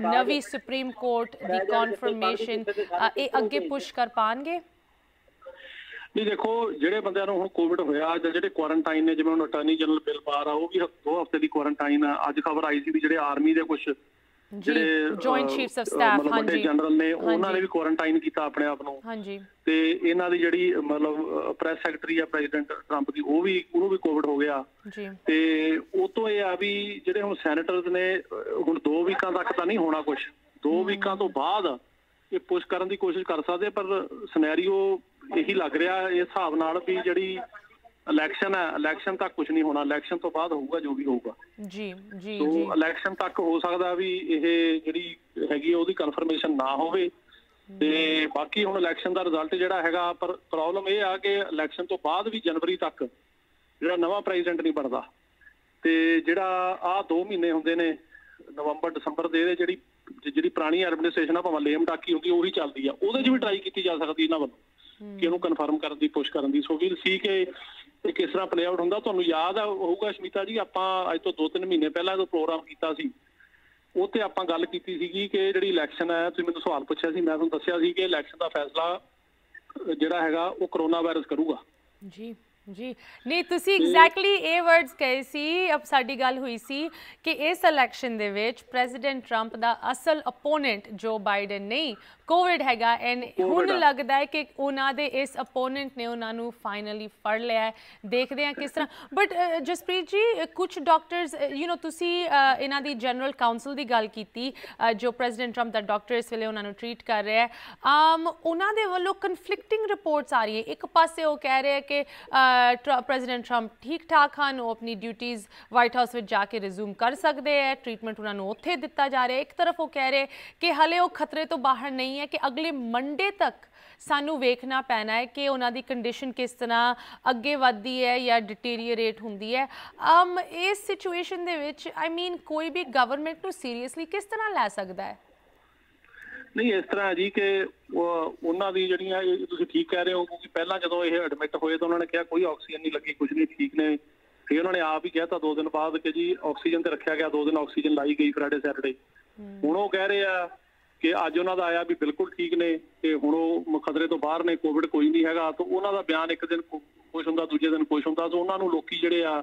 Speaker 1: ਨਵੀਂ ਸੁਪਰੀਮ ਕੋਰਟ ਦੀ ਕਨਫਰਮੇਸ਼ਨ ਇਹ ਅੱਗੇ ਪੁਸ਼ ਕਰ ਪਾਣਗੇ?
Speaker 2: ਨਹੀਂ ਦੇਖੋ ਜਿਹੜੇ ਬੰਦਿਆਂ ਨੂੰ ਹੁਣ ਕੋਵਿਡ ਹੋਇਆ ਜਾਂ ਜਿਹੜੇ ਕੁਆਰੰਟਾਈਨ ਨੇ ਜਿਵੇਂ ਹੁਣ ਅਟਾਰਨੀ ਜਨਰਲ ਬਿਲ ਬਾਰ ਆ ਉਹ ਵੀ ਦੋ ਹਫ਼ਤੇ ਦੀ ਕੁਆਰੰਟਾਈਨ ਆ। ਅੱਜ ਖਬਰ ਆਈ ਸੀ ਵੀ ਜਿਹੜੇ ਆਰਮੀ ਦੇ ਕੁਝ
Speaker 1: ਜੀ ਜੁਆਇੰਟ ਚੀਫਸ ਆਫ ਸਟਾਫ ਹਾਂਜੀ।
Speaker 2: ਜਨਰਲ ਨੇ ਉਹਨਾਂ। ਨੇ ਵੀ ਕੁਆਰੰਟਾਈਨ ਕੀਤਾ ਆਪਣੇ ਆਪ ਨੂੰ।
Speaker 1: ਹਾਂਜੀ।
Speaker 2: ਤੇ ਇਹਨਾਂ ਦੀ ਜਿਹੜੀ ਮਤਲਬ ਪ੍ਰੈਸ ਸੈਕਟਰੀ ਆ ਪ੍ਰੈਜ਼ੀਡੈਂਟ ਟਰੰਪ ਦੀ ਉਹ ਵੀ ਉਹਨੂੰ ਵੀ ਕੋਵਿਡ ਹੋ ਗਿਆ।
Speaker 1: ਜੀ।
Speaker 2: ਤੇ ਉਹ ਤੋਂ ਇਹ ਆ ਵੀ ਜਿਹੜੇ ਹੁਣ ਸੈਨੇਟਰਸ ਨੇ ਹੁਣ 2 ਵੀਕਾਂ ਤੱਕ ਤਾਂ ਨਹੀਂ ਹੋਣਾ ਕੁਝ 2 ਵੀਕਾਂ ਤੋਂ ਬਾਅਦ ਇਹ ਪੁਸ਼ ਕਰਨ ਦੀ ਕੋਸ਼ਿਸ਼ ਕਰ ਸਕਦੇ ਪਰ ਸਿਨੈਰੀਓ ਇਹੀ ਲੱਗ ਰਿਹਾ ਇਸ ਹਿਸਾਬ ਨਾਲ ਵੀ ਜਿਹੜੀ ਇਲੈਕਸ਼ਨ ਹੈ ਇਲੈਕਸ਼ਨ ਤੱਕ ਕੁਝ ਨਹੀਂ ਹੋਣਾ ਇਲੈਕਸ਼ਨ ਤੋਂ ਬਾਅਦ ਹੋਊਗਾ ਜੋ ਵੀ ਹੋਊਗਾ।
Speaker 1: ਜੀ ਜੀ
Speaker 2: ਸੋ ਇਲੈਕਸ਼ਨ ਤੱਕ ਹੋ ਸਕਦਾ ਵੀ ਇਹ ਜਿਹੜੀ ਹੈਗੀ ਉਹਦੀ ਕਨਫਰਮੇਸ਼ਨ ਨਾ ਹੋਵੇ। ਤੇ ਬਾਕੀ ਹੁਣ ਇਲੈਕਸ਼ਨ ਦਾ ਰਿਜ਼ਲਟ ਜਿਹੜਾ ਹੈਗਾ ਪਰ ਪ੍ਰੋਬਲਮ ਇਹ ਆ ਕਿ ਇਲੈਕਸ਼ਨ ਤੋਂ ਬਾਅਦ ਵੀ ਜਨਵਰੀ ਤੱਕ ਜਿਹੜਾ ਨਵਾਂ ਪ੍ਰੈਜ਼ੀਡੈਂਟ ਨਹੀਂ ਬਣਦਾ। ਤੇ ਜਿਹੜਾ ਆ 2 ਮਹੀਨੇ ਹੁੰਦੇ ਨੇ ਨਵੰਬਰ ਦਸੰਬਰ ਦੇ ਇਹਦੇ ਜਿਹੜੀ ਜਿਹੜੀ ਪੁਰਾਣੀ ਐਡਮਿਨਿਸਟ੍ਰੇਸ਼ਨ ਆ ਭਾਵੇਂ ਲੇਮ ਟਾਕੀ ਹੁੰਦੀ ਉਹੀ ਚੱਲਦੀ ਆ। ਉਹਦੇ 'ਚ ਵੀ ਟਰਾਈ ਕੀਤੀ ਜਾ ਸਕਦੀ ਇਹਨਾਂ ਵੱਲੋਂ। ਕਿ ਉਹਨੂੰ ਕਨਫਰਮ ਕਰਨ ਦੀ ਪੁਸ਼ ਕਰਨ ਦੀ। ਸੋ ਵੀਲ ਸੀ ਕਿ ਇਹ ਕਿਸ ਤਰ੍ਹਾਂ ਪਲੇ ਆਊਟ ਹੁੰਦਾ। ਤੁਹਾਨੂੰ ਯਾਦ ਆ, ਹੋਊਗਾ ਸ਼ਮੀਤਾ ਜੀ, ਆਪਾਂ ਅੱਜ ਤੋਂ 2-3 ਮਹੀਨੇ ਪਹਿਲਾਂ ਜਦੋਂ ਪ੍ਰੋਗਰਾਮ ਕੀਤਾ ਸੀ, ਉਹ ਤੇ ਆਪਾਂ ਗੱਲ ਕੀਤੀ ਸੀਗੀ ਕਿ ਜਿਹੜੀ ਇਲੈਕਸ਼ਨ ਹੈ, ਤੁਸੀਂ ਮੈਨੂੰ ਸਵਾਲ ਪੁੱਛਿਆ ਸੀ, ਮੈਂ ਤੁਹਾਨੂੰ ਦੱਸਿਆ ਸੀ ਕਿ ਇਲੈਕਸ਼ਨ ਦਾ ਫੈਸਲਾ ਜਿਹੜਾ ਹੈਗਾ, ਉਹ ਕਰੋਨਾ ਵਾਇਰਸ ਕਰੂਗਾ।
Speaker 1: ਜੀ। ਜੀ। ਨਹੀਂ ਤੁਸੀਂ ਐਗਜ਼ੈਕਟਲੀ ਇਹ ਵਰਡਸ ਕਹੇ ਸੀ ਅਬ ਸਾਡੀ ਗੱਲ ਹੋਈ ਸੀ ਕਿ ਇਸ ਇਲੈਕਸ਼ਨ ਦੇ ਵਿੱਚ ਪ੍ਰੈਜ਼ੀਡੈਂਟ ਟਰੰਪ ਦਾ ਅਸਲ ਅਪੋਨੈਂਟ ਜੋ ਬਾਈਡਨ ਨਹੀਂ ਕੋਵਿਡ ਹੈਗਾ ਐਂਡ ਹੁਣ। ਲੱਗਦਾ ਹੈ ਕਿ ਉਹਨਾਂ ਦੇ ਇਸ ਅਪੋਨੈਂਟ ਨੇ ਉਹਨਾਂ ਨੂੰ ਫਾਈਨਲੀ ਫੜ ਲਿਆ ਹੈ। ਦੇਖਦੇ ਹਾਂ ਕਿਸ ਤਰ੍ਹਾਂ। ਬਟ ਜਸਪ੍ਰੀਤ ਜੀ ਕੁਝ ਡਾਕਟਰਸ ਯੂ نو ਤੁਸੀਂ ਇਹਨਾਂ ਦੀ ਜਨਰਲ ਕਾਉਂਸਲ ਦੀ ਗੱਲ ਕੀਤੀ ਜੋ ਪ੍ਰੈਜ਼ੀਡੈਂਟ ਟਰੰਪ ਦਾ ਡਾਕਟਰ ਇਸ ਵੇਲੇ ਉਹਨਾਂ ਨੂੰ ਟ੍ਰੀਟ ਕਰ ਰਿਹਾ ਹੈ। ਆਮ ਉਹਨਾਂ ਦੇ ਵੱਲੋਂ ਕਨਫਲਿਕਟਿੰਗ ਰਿਪੋਰਟਸ ਆ ਰਹੀ ਹੈ। ਇੱਕ ਪਾਸੇ ਉਹ ਕਹਿ ਰਹੇ ਕਿ ਪ੍ਰੈਜ਼ੀਡੈਂਟ ਟਰੰਪ ਠੀਕ ਠਾਕ ਹਨ, ਉਹ ਆਪਣੀ ਡਿਊਟੀਆਂ ਵਾਈਟ ਹਾਊਸ ਵਿੱਚ ਜਾ ਕੇ ਰਿਜ਼ੂਮ ਕਰ ਸਕਦੇ ਹੈ ਟ੍ਰੀਟਮੈਂਟ ਉਹਨਾਂ ਨੂੰ ਉੱਥੇ ਦਿੱਤਾ ਜਾ ਰਿਹਾ ਇੱਕ ਤਰਫ ਉਹ ਕਹਿ ਰਹੇ ਕਿ ਹਲੇ ਉਹ ਖਤਰੇ ਤੋਂ ਬਾਹਰ ਨਹੀਂ ਹੈ ਕਿ ਅਗਲੇ ਮੰਡੇ ਤੱਕ ਸਾਨੂੰ ਵੇਖਣਾ ਪੈਣਾ ਹੈ ਕਿ ਉਹਨਾਂ ਦੀ ਕੰਡੀਸ਼ਨ ਕਿਸ ਤਰ੍ਹਾਂ ਅੱਗੇ ਵੱਧਦੀ ਹੈ ਜਾਂ ਡਿਟੀਰੀਅਰੇਟ ਹੁੰਦੀ ਹੈ। ਅਮ, ਇਸ ਸਿਚੁਏਸ਼ਨ ਦੇ ਵਿੱਚ ਆਈ ਮੀਨ ਕੋਈ ਵੀ ਗਵਰਨਮੈਂਟ ਨੂੰ ਸੀਰੀਅਸਲੀ ਕਿਸ ਤਰ੍ਹਾਂ ਲੈ ਸਕਦਾ ਹੈ?
Speaker 2: ਨਹੀਂ ਇਸ ਤਰ੍ਹਾਂ ਜੀ ਕਿ ਉਹ- ਉਹਨਾਂ ਦੀ ਜਿਹੜੀਆਂ ਇਹ ਤੁਸੀਂ ਠੀਕ ਕਹਿ ਰਹੇ ਹੋ ਕਿਉਂਕਿ ਪਹਿਲਾਂ ਜਦੋਂ ਇਹ ਐਡਮਿਟ ਹੋਏ ਤਾਂ ਉਹਨਾਂ ਨੇ ਕਿਹਾ ਕੋਈ ਆਕਸੀਜਨ ਨਹੀਂ ਲੱਗੀ ਕੁਝ ਨਹੀਂ ਠੀਕ ਨੇ। ਫਿਰ ਉਹਨਾਂ ਨੇ ਆਪ ਹੀ ਕਹਿਤਾ ਦੋ ਦਿਨ ਬਾਅਦ ਕਿ ਜੀ ਆਕਸੀਜਨ ਤੇ ਰੱਖਿਆ ਗਿਆ ਦੋ ਦਿਨ ਆਕਸੀਜਨ ਲਾਈ ਗਈ ਫਰਾਈਡੇ ਸੈਟਰਡੇ ਹੁਣ ਉਹ ਕਹਿ ਰਹੇ ਆ ਕਿ ਅੱਜ ਉਹਨਾਂ ਦਾ ਆਇਆ ਵੀ ਬਿਲਕੁਲ ਠੀਕ ਨੇ ਤੇ ਹੁਣ ਉਹ ਖਤਰੇ ਤੋਂ ਬਾਹਰ ਨੇ ਕੋਵਿਡ ਕੋਈ ਨਹੀਂ ਹੈਗਾ। ਤਾਂ ਉਹਨਾਂ ਦਾ ਬਿਆਨ ਇੱਕ ਦਿਨ ਕੁ- ਕੁਛ ਹੁੰਦਾ ਦੂਜੇ ਦਿਨ ਕੁਛ ਹੁੰਦਾ। ਤਾਂ ਉਹਨਾਂ ਨੂੰ ਲੋਕੀ ਜਿਹੜੇ ਆ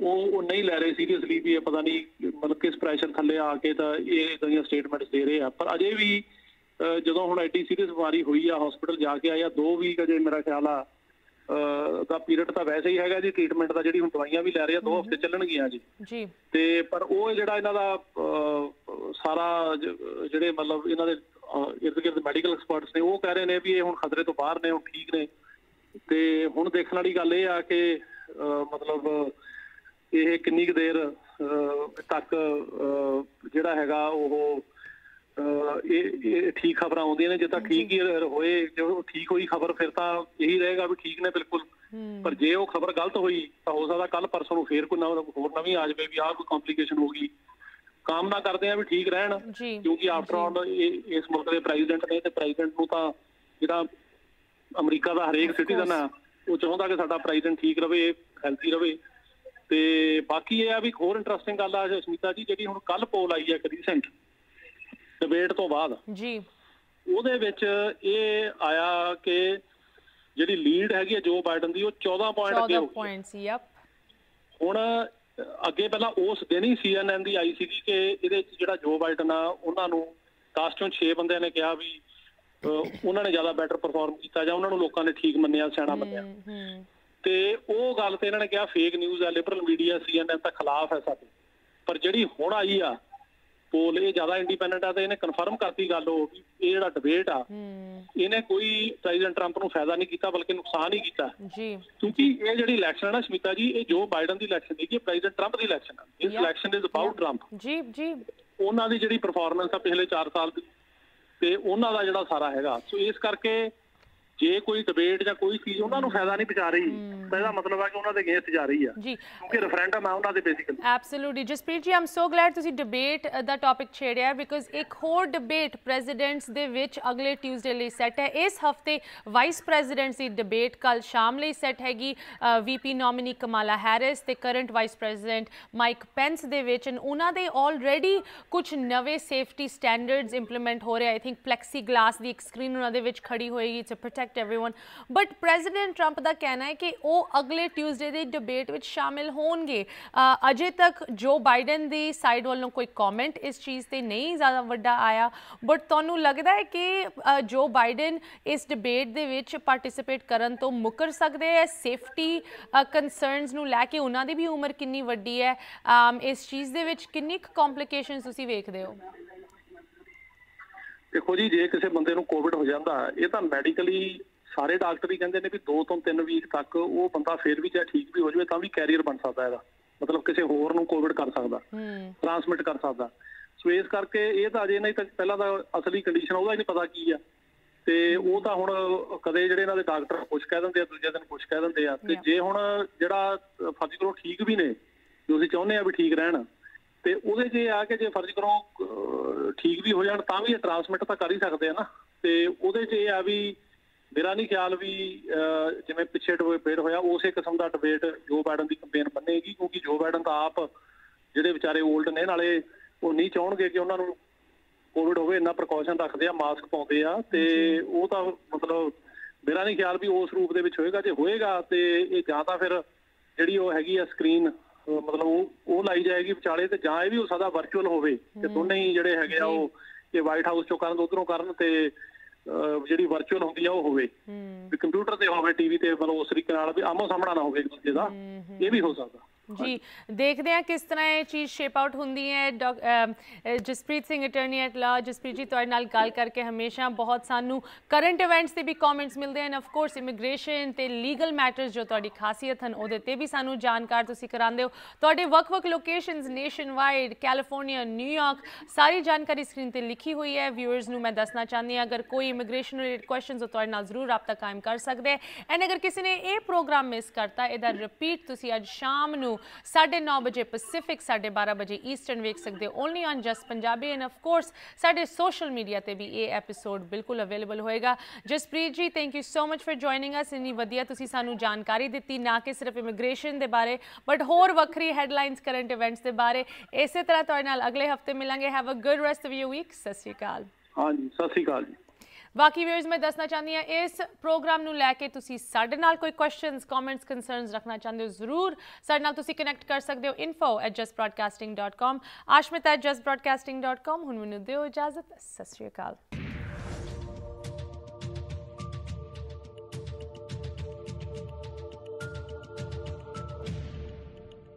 Speaker 2: ਉਹ ਉਹ ਨਹੀਂ ਲੈ ਰਹੇ ਸੀਰੀਅਸਲੀ ਵੀ ਇਹ ਪਤਾ ਨਹੀਂ ਮਤਲਬ ਕਿਸ ਪ੍ਰੈਸ਼ਰ ਥੱਲੇ ਆ ਕੇ ਤਾਂ ਇਹ ਇਦਾਂ ਦੀਆਂ ਸਟੇਟਮੈਂਟਸ ਦੇ ਰਹੇ ਆ। ਪਰ ਅਜੇ ਵੀ ਜਦੋਂ ਹੁਣ ਐਡੀ ਸੀਰੀਅਸ ਬਿਮਾਰੀ ਹੋਈ ਆ ਹਸਪੀਟਲ ਜਾ ਕੇ ਆਇਆ ਦੋ ਵੀਕ ਅਜੇ ਮੇਰਾ ਖਿਆਲ ਆ ਦਾ ਪੀਰੀਅਡ ਤਾਂ ਵੈਸੇ ਹੀ ਹੈਗਾ ਜੀ ਟ੍ਰੀਟਮੈਂਟ ਦਾ ਜਿਹੜੀ ਹੁਣ ਦਵਾਈਆਂ ਵੀ ਲੈ ਰਹੇ ਆ ਦੋ ਹਫ਼ਤੇ ਚੱਲਣਗੀਆਂ ਜੀ।
Speaker 1: ਜੀ।
Speaker 2: ਤੇ ਪਰ ਉਹ ਜਿਹੜਾ ਇਹਨਾਂ ਦਾ ਸਾਰਾ ਜਿਹੜੇ ਮਤਲਬ ਇਹਨਾਂ ਦੇ ਇਰਦ ਗਿਰਦ ਮੈਡੀਕਲ ਐਕਸਪਰਟਸ ਨੇ ਉਹ ਕਹਿ ਰਹੇ ਨੇ ਵੀ ਇਹ ਹੁਣ ਖਤਰੇ ਤੋਂ ਬਾਹਰ ਨੇ ਹੁਣ ਠੀਕ ਨੇ। ਤੇ ਹੁਣ ਦੇਖਣ ਵਾਲੀ ਗੱਲ ਇਹ ਆ ਕਿ ਮਤਲਬ ਇਹ ਕਿੰਨੀ ਕੁ ਦੇਰ ਤੱਕ ਜਿਹੜਾ ਹੈਗਾ ਉਹ ਇਹ ਇਹ ਠੀਕ ਖਬਰਾਂ ਆਉਂਦੀਆਂ ਨੇ? ਜੇ ਤਾਂ ਠੀਕ ਹੀ ਹੋਏ ਜੇ ਠੀਕ ਹੋਈ ਖਬਰ ਫਿਰ ਤਾਂ ਇਹੀ ਰਹੇਗਾ ਵੀ ਠੀਕ ਨੇ ਬਿਲਕੁਲ। ਪਰ ਜੇ ਉਹ ਖਬਰ ਗਲਤ ਹੋਈ ਤਾਂ ਹੋ ਸਕਦਾ ਕੱਲ ਪਰਸੋਂ ਨੂੰ ਫੇਰ ਕੋਈ ਹੋਰ ਨਵੀਂ ਆ ਜਾਵੇ ਵੀ ਆਹ ਕੋਈ ਕੰਪਲਿਕੇਸ਼ਨ ਹੋ ਗਈ। ਕਾਮਨਾ ਕਰਦੇ ਆ ਵੀ ਠੀਕ ਰਹਿਣ ਕਿਉਂਕਿ ਆਫਟਰ ਆਲ ਇਸ ਮੁਲਕ ਦੇ ਪ੍ਰੈਜ਼ੀਡੈਂਟ ਨੇ ਤੇ ਪ੍ਰੈਜ਼ੀਡੈਂਟ ਨੂੰ ਤਾਂ ਜਿਹੜਾ ਅਮਰੀਕਾ ਦਾ ਹਰੇਕ ਸਿਟੀਜ਼ਨ ਆ ਉਹ ਚਾਹੁੰਦਾ ਕਿ ਸਾਡਾ ਪ੍ਰੈਜ਼ੀਡੈਂਟ ਠੀਕ ਰਵੇ ਹੈਲਥੀ ਰਵੇ। ਤੇ ਬਾਕੀ ਇਹ ਆ ਵੀ ਹੋਰ ਇੰਟਰਸਟਿੰਗ ਗੱਲ ਆ ਜਸਮੀਤਾ ਜੀ ਜਿਹੜੀ ਹੁਣ ਕੱਲ ਪੋਲ ਆਈ ਹੈ ਇੱਕ ਰੀਸੈਂਟ ਡਿਬੇਟ ਤੋਂ ਬਾਅਦ।
Speaker 1: ਜੀ।
Speaker 2: ਉਹਦੇ ਵਿੱਚ ਇਹ ਆਇਆ ਕਿ ਜਿਹੜੀ ਲੀਡ ਹੈਗੀ ਹੈ ਜੋ ਬਾਈਡਨ ਦੀ ਉਹ 14 ਪੁਆਇੰਟ ਅੱਗੇ ਹੋ ਗਈ। 14
Speaker 1: ਪੁਆਇੰਟਸ ਯਪ।
Speaker 2: ਹੁਣ ਅੱਗੇ ਪਹਿਲਾਂ ਉਸ ਦਿਨ ਹੀ ਸੀਐਨਐਨ ਦੀ ਆਈ ਸੀਗੀ ਕਿ ਇਹਦੇ ਵਿੱਚ ਜਿਹੜਾ ਜੋ ਬਾਈਡਨ ਆ ਉਹਨਾਂ ਨੂੰ 10 ਚੋਂ 6 ਬੰਦਿਆਂ ਨੇ ਕਿਹਾ ਵੀ ਉਹਨਾਂ ਨੇ ਜ਼ਿਆਦਾ ਬੈਟਰ ਪਰਫਾਰਮ ਕੀਤਾ ਜਾਂ ਉਹਨਾਂ ਨੂੰ ਲੋਕਾਂ ਨੇ ਠੀਕ ਮੰਨਿਆ ਸਿਆਣਾ ਮੰਨਿਆ। ਤੇ ਉਹ ਗੱਲ ਤੇ ਇਹਨਾਂ ਨੇ ਕਿਹਾ ਫੇਕ ਨਿਊਜ਼ ਹੈ ਲਿਬਰਲ ਮੀਡੀਆ ਸੀਐਨਐਨ ਦਾ ਖਿਲਾਫ ਹੈ ਸਾਡੇ। ਪਰ ਜਿਹੜੀ ਹੁਣ ਆਈ ਆ ਪੋਲ ਇਹ ਜ਼ਿਆਦਾ ਇੰਡੀਪੈਂਡੈਂਟ ਆ ਤੇ ਇਹਨੇ ਕਨਫਰਮ ਕਰਤੀ ਗੱਲ ਉਹ ਵੀ ਇਹ ਜਿਹੜਾ ਡਿਬੇਟ ਆ ਇਹਨੇ ਕੋਈ ਪ੍ਰੈਜ਼ੀਡੈਂਟ ਟਰੰਪ ਨੂੰ ਫਾਇਦਾ ਨਹੀਂ ਕੀਤਾ ਬਲਕਿ ਨੁਕਸਾਨ ਹੀ ਕੀਤਾ।
Speaker 1: ਜੀ।
Speaker 2: ਕਿਉਂਕਿ ਇਹ ਜਿਹੜੀ ਇਲੈਕਸ਼ਨ ਹੈ ਨਾ ਸ਼ਮਿਤਾ ਜੀ ਇਹ ਜੋ ਬਾਈਡਨ ਦੀ ਇਲੈਕਸ਼ਨ ਨਹੀਂ ਇਹ ਪ੍ਰੈਜ਼ੀਡੈਂਟ ਟਰੰਪ ਦੀ ਇਲੈਕਸ਼ਨ ਹੈ ਇਸ ਇਲੈਕਸ਼ਨ ਇਜ਼ ਅਬਾਊਟ ਟਰੰਪ
Speaker 1: ਜੀ ਜੀ।
Speaker 2: ਉਹਨਾਂ ਦੀ ਜਿਹੜੀ ਪਰਫਾਰਮੈਂਸ ਆ ਪਿਛਲੇ 4 ਸਾਲ ਦੀ ਤੇ ਉਹਨਾਂ ਦਾ ਜਿਹੜਾ ਸਾਰਾ ਹੈਗਾ। ਸੋ ਇਸ ਕਰਕੇ ਜੇ ਕੋਈ ਡਿਬੇਟ ਜਾਂ ਕੋਈ ਚੀਜ਼ ਉਹਨਾਂ ਨੂੰ ਫਾਇਦਾ ਨਹੀਂ ਪਹੁੰਚਾ ਰਹੀ ਤਾਂ ਇਹਦਾ ਮਤਲਬ ਹੈ ਕਿ ਉਹਨਾਂ ਦੇ ਅਗੇਂਸਟ ਜਾ ਰਹੀ ਆ। ਕਿਉਂਕਿ ਰੈਫਰੈਂਡਮ ਆ ਉਹਨਾਂ ਦੇ ਬੇਸਿਕਲੀ
Speaker 1: ਐਬਸੋਲੂਟਲੀ ਜਸਪ੍ਰੀਤ ਜੀ ਆਮ ਸੋ ਗਲੈਡ ਤੁਸੀਂ ਡਿਬੇਟ ਦਾ ਟਾਪਿਕ ਛੇੜਿਆ ਬਿਕਾਜ਼ ਇੱਕ ਹੋਰ ਡਿਬੇਟ ਪ੍ਰੈਜ਼ੀਡੈਂਟਸ ਦੇ ਵਿੱਚ ਅਗਲੇ ਟਿਊਜ਼ਡੇ ਲਈ ਸੈੱਟ ਹੈ। ਇਸ ਹਫ਼ਤੇ ਵਾਈਸ ਪ੍ਰੈਜ਼ੀਡੈਂਟ ਦੀ ਡਿਬੇਟ ਕੱਲ ਸ਼ਾਮ ਲਈ ਸੈੱਟ ਹੈਗੀ ਵੀਪੀ ਨੋਮਿਨੀ ਕਮਾਲਾ ਹੈਰਿਸ ਤੇ current vice president Mike Pence ਦੇ ਵਿੱਚ। ਐਂਡ ਉਹਨਾਂ ਦੇ ਆਲਰੇਡੀ ਕੁਝ ਨਵੇਂ ਸੇਫਟੀ ਸਟੈਂਡਰਡਸ ਇੰਪਲੀਮੈਂਟ ਹੋ ਰਹੇ ਆਈ ਥਿੰਕ ਪਲੈਕਸੀ ਗਲਾਸ ਦੀ ਇੱਕ ਸਕਰੀਨ ਉਹਨਾਂ ਦੇ ਵਿੱਚ ਖੜੀ ਹੋਏਗੀ to protect protect everyone. But president trump ਦਾ ਕਹਿਣਾ ਹੈ ਕਿ ਉਹ ਅਗਲੇ ਟਿਊਜ਼ਡੇ ਦੇ ਡਿਬੇਟ ਵਿੱਚ ਸ਼ਾਮਿਲ ਹੋਣਗੇ। ਅਜੇ ਤੱਕ ਜੋ ਬਾਈਡਨ ਦੀ ਸਾਈਡ ਵੱਲੋਂ ਕੋਈ ਕਮੈਂਟ ਇਸ ਚੀਜ਼ ਤੇ ਨਹੀਂ ਜ਼ਿਆਦਾ ਵੱਡਾ ਆਇਆ। ਬਟ ਤੁਹਾਨੂੰ ਲੱਗਦਾ ਹੈ ਕਿ ਜੋ ਬਾਈਡਨ ਇਸ ਡਿਬੇਟ ਦੇ ਵਿੱਚ ਪਾਰਟਿਸਿਪੇਟ ਕਰਨ ਤੋਂ ਮੁਕਰ ਸਕਦੇ ਹੈ? ਸੇਫਟੀ ਕਨਸਰਨਸ ਨੂੰ ਲੈ ਕੇ ਉਹਨਾਂ ਦੀ ਵੀ ਉਮਰ ਕਿੰਨੀ ਵੱਡੀ ਹੈ? ਇਸ ਚੀਜ਼ ਦੇ ਵਿੱਚ ਕਿੰਨੀ ਕੰਪਲਿਕੇਸ਼ਨਸ ਤੁਸੀਂ ਵੇਖਦੇ ਹੋ?
Speaker 2: ਦੇਖੋ ਜੀ ਜੇ ਕਿਸੇ ਬੰਦੇ ਨੂੰ ਕੋਵਿਡ ਹੋ ਜਾਂਦਾ ਇਹ ਤਾਂ ਮੈਡੀਕਲੀ ਸਾਰੇ ਡਾਕਟਰ ਹੀ ਕਹਿੰਦੇ ਨੇ ਵੀ 2 ਤੋਂ 3 ਵੀਕ ਤੱਕ ਉਹ ਬੰਦਾ ਫੇਰ ਵੀ ਜੇ ਠੀਕ ਵੀ ਹੋ ਜਾਵੇ ਤਾਂ ਵੀ ਕੈਰੀਅਰ ਬਣ ਸਕਦਾ ਇਹਦਾ। ਮਤਲਬ ਕਿਸੇ ਹੋਰ ਨੂੰ ਕੋਵਿਡ ਕਰ ਸਕਦਾ ਟ੍ਰਾਂਸਮਿਟ ਕਰ ਸਕਦਾ। ਸੋ ਇਸ ਕਰਕੇ ਇਹ ਤਾਂ ਅਜੇ ਨਹੀਂ ਤਾਂ ਪਹਿਲਾਂ ਤਾਂ ਅਸਲੀ ਕੰਡੀਸ਼ਨ ਉਹਦਾ ਹੀ ਨਹੀਂ ਪਤਾ ਕੀ ਆ। ਤੇ ਉਹ ਤਾਂ ਹੁਣ ਕਦੇ ਜਿਹੜੇ ਇਹਨਾਂ ਦੇ ਡਾਕਟਰ ਕੁਝ ਕਹਿ ਦਿੰਦੇ ਆ ਦੂਜੇ ਦਿਨ ਕੁਝ ਕਹਿ ਦਿੰਦੇ ਆ। ਤੇ ਜੇ ਹੁਣ ਜਿਹੜਾ ਫਰਜ਼ ਕਰੋ ਠੀਕ ਵੀ ਨੇ ਤੁਸੀਂ ਚਾਹੁੰਦੇ ਆ ਵੀ ਠੀਕ ਰਹਿਣ ਤੇ ਉਹਦੇ ਜੇ ਆ ਕੇ ਜੇ ਫਰਜ਼ ਕਰੋ ਠੀਕ ਵੀ ਹੋ ਜਾਣ ਤਾਂ ਵੀ ਇਹ ਟ੍ਰਾਂਸਮਿਟ ਤਾਂ ਕਰ ਹੀ ਸਕਦੇ ਆ ਨਾ। ਤੇ ਉਹਦੇ 'ਚ ਇਹ ਆ ਵੀ ਮੇਰਾ ਨਹੀਂ ਖਿਆਲ ਵੀ ਜਿਵੇਂ ਪਿੱਛੇ ਡਿਬੇਟ ਹੋਇਆ ਉਸੇ ਕਿਸਮ ਦਾ ਡਿਬੇਟ ਜੋ ਬਾਈਡਨ ਦੀ ਕੰਪੇਨ ਬੰਨੇਗੀ ਕਿਉਂਕਿ ਜੋ ਬਾਈਡਨ ਤਾਂ ਆਪ ਜਿਹੜੇ ਵਿਚਾਰੇ 올ਡ ਨੇ ਨਾਲੇ ਉਹ ਨਹੀਂ ਚਾਹਣਗੇ ਕਿ ਉਹਨਾਂ ਨੂੰ ਕੋਵਿਡ ਹੋਵੇ ਇੰਨਾ ਪ੍ਰੀਕਾਸ਼ਨ ਰੱਖਦੇ ਆ ਮਾਸਕ ਪਾਉਂਦੇ ਆ। ਤੇ ਉਹ ਤਾਂ ਮਤਲਬ ਮੇਰਾ ਨਹੀਂ ਖਿਆਲ ਵੀ ਉਸ ਰੂਪ ਦੇ ਵਿੱਚ ਹੋਏਗਾ। ਜੇ ਹੋਏਗਾ ਤੇ ਇਹ ਜਾਂ ਤਾਂ ਫਿਰ ਜਿਹੜੀ ਉਹ ਹੈਗੀ ਆ ਸਕਰੀਨ ਮਤਲਬ ਉਹ ਉਹ ਲਾਈ ਜਾਏਗੀ ਵਿਚਾਲੇ ਤੇ ਜਾਂ ਇਹ ਵੀ ਹੋ ਸਕਦਾ ਵਰਚੁਅਲ ਹੋਵੇ ਤੇ ਦੋਨੇ ਹੀ ਜਿਹੜੇ ਹੈਗੇ ਆ ਉਹ ਇਹ ਵਾਈਟ ਹਾਊਸ ਚੋਂ ਕਰਨ ਉਧਰੋਂ ਕਰਨ ਤੇ ਜਿਹੜੀ ਵਰਚੁਅਲ ਹੁੰਦੀ ਆ ਉਹ ਹੋਵੇ। ਵੀ ਕੰਪਿਊਟਰ ਤੇ ਹੋਵੇ ਟੀਵੀ ਤੇ ਮਤਲਬ ਉਸ ਤਰੀਕੇ ਨਾਲ ਵੀ ਆਮੋ ਸਾਹਮਣਾ ਨਾ ਹੋਵੇ ਇੱਕ ਦੂਜੇ ਦਾ। ਇਹ ਵੀ ਹੋ ਸਕਦਾ।
Speaker 1: ਜੀ, ਦੇਖਦੇ ਹਾਂ ਕਿਸ ਤਰ੍ਹਾਂ ਇਹ ਚੀਜ਼ ਸ਼ੇਪ ਆਊਟ ਹੁੰਦੀ ਹੈ। ਜਸਪ੍ਰੀਤ ਸਿੰਘ ਅਟਰਨੀ ਐਟ ਲਾ ਜਸਪ੍ਰੀਤ ਜੀ, ਤੁਹਾਡੇ ਨਾਲ ਗੱਲ ਕਰਕੇ ਹਮੇਸ਼ਾ ਬਹੁਤ ਸਾਨੂੰ ਕਰੰਟ ਇਵੈਂਟਸ ਤੇ ਵੀ ਕਮੈਂਟਸ ਮਿਲਦੇ ਹਨ। ਆਫ ਕੋਰਸ ਇਮੀਗ੍ਰੇਸ਼ਨ ਤੇ ਲੀਗਲ ਮੈਟਰਸ ਜੋ ਤੁਹਾਡੀ ਖਾਸੀਅਤ ਹਨ, ਉਹਦੇ ਤੇ ਵੀ ਸਾਨੂੰ ਜਾਣਕਾਰ ਤੁਸੀਂ ਕਰਾਉਂਦੇ ਹੋ। ਤੁਹਾਡੇ ਵੱਖ-ਵੱਖ locations nationwide California New York ਸਾਰੀ ਜਾਣਕਾਰੀ ਸਕਰੀਨ ਤੇ ਲਿਖੀ ਹੋਈ ਹੈ। ਵਿਊਅਰਸ ਨੂੰ ਮੈਂ ਦੱਸਣਾ ਚਾਹੁੰਦੀ ਹਾਂ, ਅਗਰ ਕੋਈ ਇਮੀਗ੍ਰੇਸ਼ਨ ਰਿਲੇਟਡ ਕੁਐਸਚਨਸ ਹੋ ਤੁਹਾਡੇ ਨਾਲ ਜ਼ਰੂਰ ਰਾਬਤਾ ਕਾਇਮ ਕਰ ਸਕਦੇ ਐਂਡ ਅਗਰ ਕਿਸੇ ਨੇ ਇਹ ਪ੍ਰੋਗਰਾਮ ਮਿਸ ਕਰਤਾ, ਇਹਦਾ ਰਿਪੀਟ ਤੁਸੀਂ ਅੱਜ ਸ਼ਾਮ ਨੂੰ 9:30 ਵਜੇ ਪੈਸੀਫਿਕ 12:30 ਵਜੇ ਈਸਟਰਨ ਵੇਖ ਸਕਦੇ ਹੋ। Only on just Punjabi and of course ਸਾਡੇ ਸੋਸ਼ਲ ਮੀਡੀਆ ਤੇ ਵੀ ਇਹ ਐਪੀਸੋਡ ਬਿਲਕੁਲ ਅਵੇਲੇਬਲ ਹੋਏਗਾ। Jaspreet ji thank you so much for joining us ਇਨੀ ਵਧੀਆ ਤੁਸੀਂ ਸਾਨੂੰ ਜਾਣਕਾਰੀ ਦਿੱਤੀ, ਨਾ ਕਿ ਸਿਰਫ ਇਮੀਗ੍ਰੇਸ਼ਨ ਦੇ ਬਾਰੇ ਬਟ ਹੋਰ ਵੱਖਰੀ ਹੈਡਲਾਈਨਸ ਕਰੰਟ ਇਵੈਂਟਸ ਦੇ ਬਾਰੇ। ਇਸੇ ਤਰ੍ਹਾਂ ਤੁਹਾਡੇ ਨਾਲ ਅਗਲੇ ਹਫ਼ਤੇ ਮਿਲਾਂਗੇ। Have a good rest of your week ਸਤਿ ਸ਼੍ਰੀ ਅਕਾਲ।
Speaker 2: ਹਾਂਜੀ, ਸਤਿ ਸ਼੍ਰੀ ਅਕਾਲ ਜੀ।
Speaker 1: ਬਾਕੀ ਵੀਅਰਸ ਮੈਂ ਦੱਸਣਾ ਚਾਹੁੰਦੀ ਹਾਂ, ਇਸ ਪ੍ਰੋਗਰਾਮ ਨੂੰ ਲੈ ਕੇ ਤੁਸੀਂ ਸਾਡੇ ਨਾਲ ਕੋਈ ਕੁਐਸਚਨਸ ਕਮੈਂਟਸ ਕਨਸਰਨਸ ਰੱਖਣਾ ਚਾਹੁੰਦੇ ਹੋ, ਜ਼ਰੂਰ ਸਾਡੇ ਨਾਲ ਤੁਸੀਂ ਕਨੈਕਟ ਕਰ ਸਕਦੇ ਹੋ info@justbroadcasting.com ashmita@justbroadcasting.com ਹੁਣ ਮੈਨੂੰ ਦਿਓ ਇਜਾਜ਼ਤ। ਸਤਿ ਸ਼੍ਰੀ ਅਕਾਲ।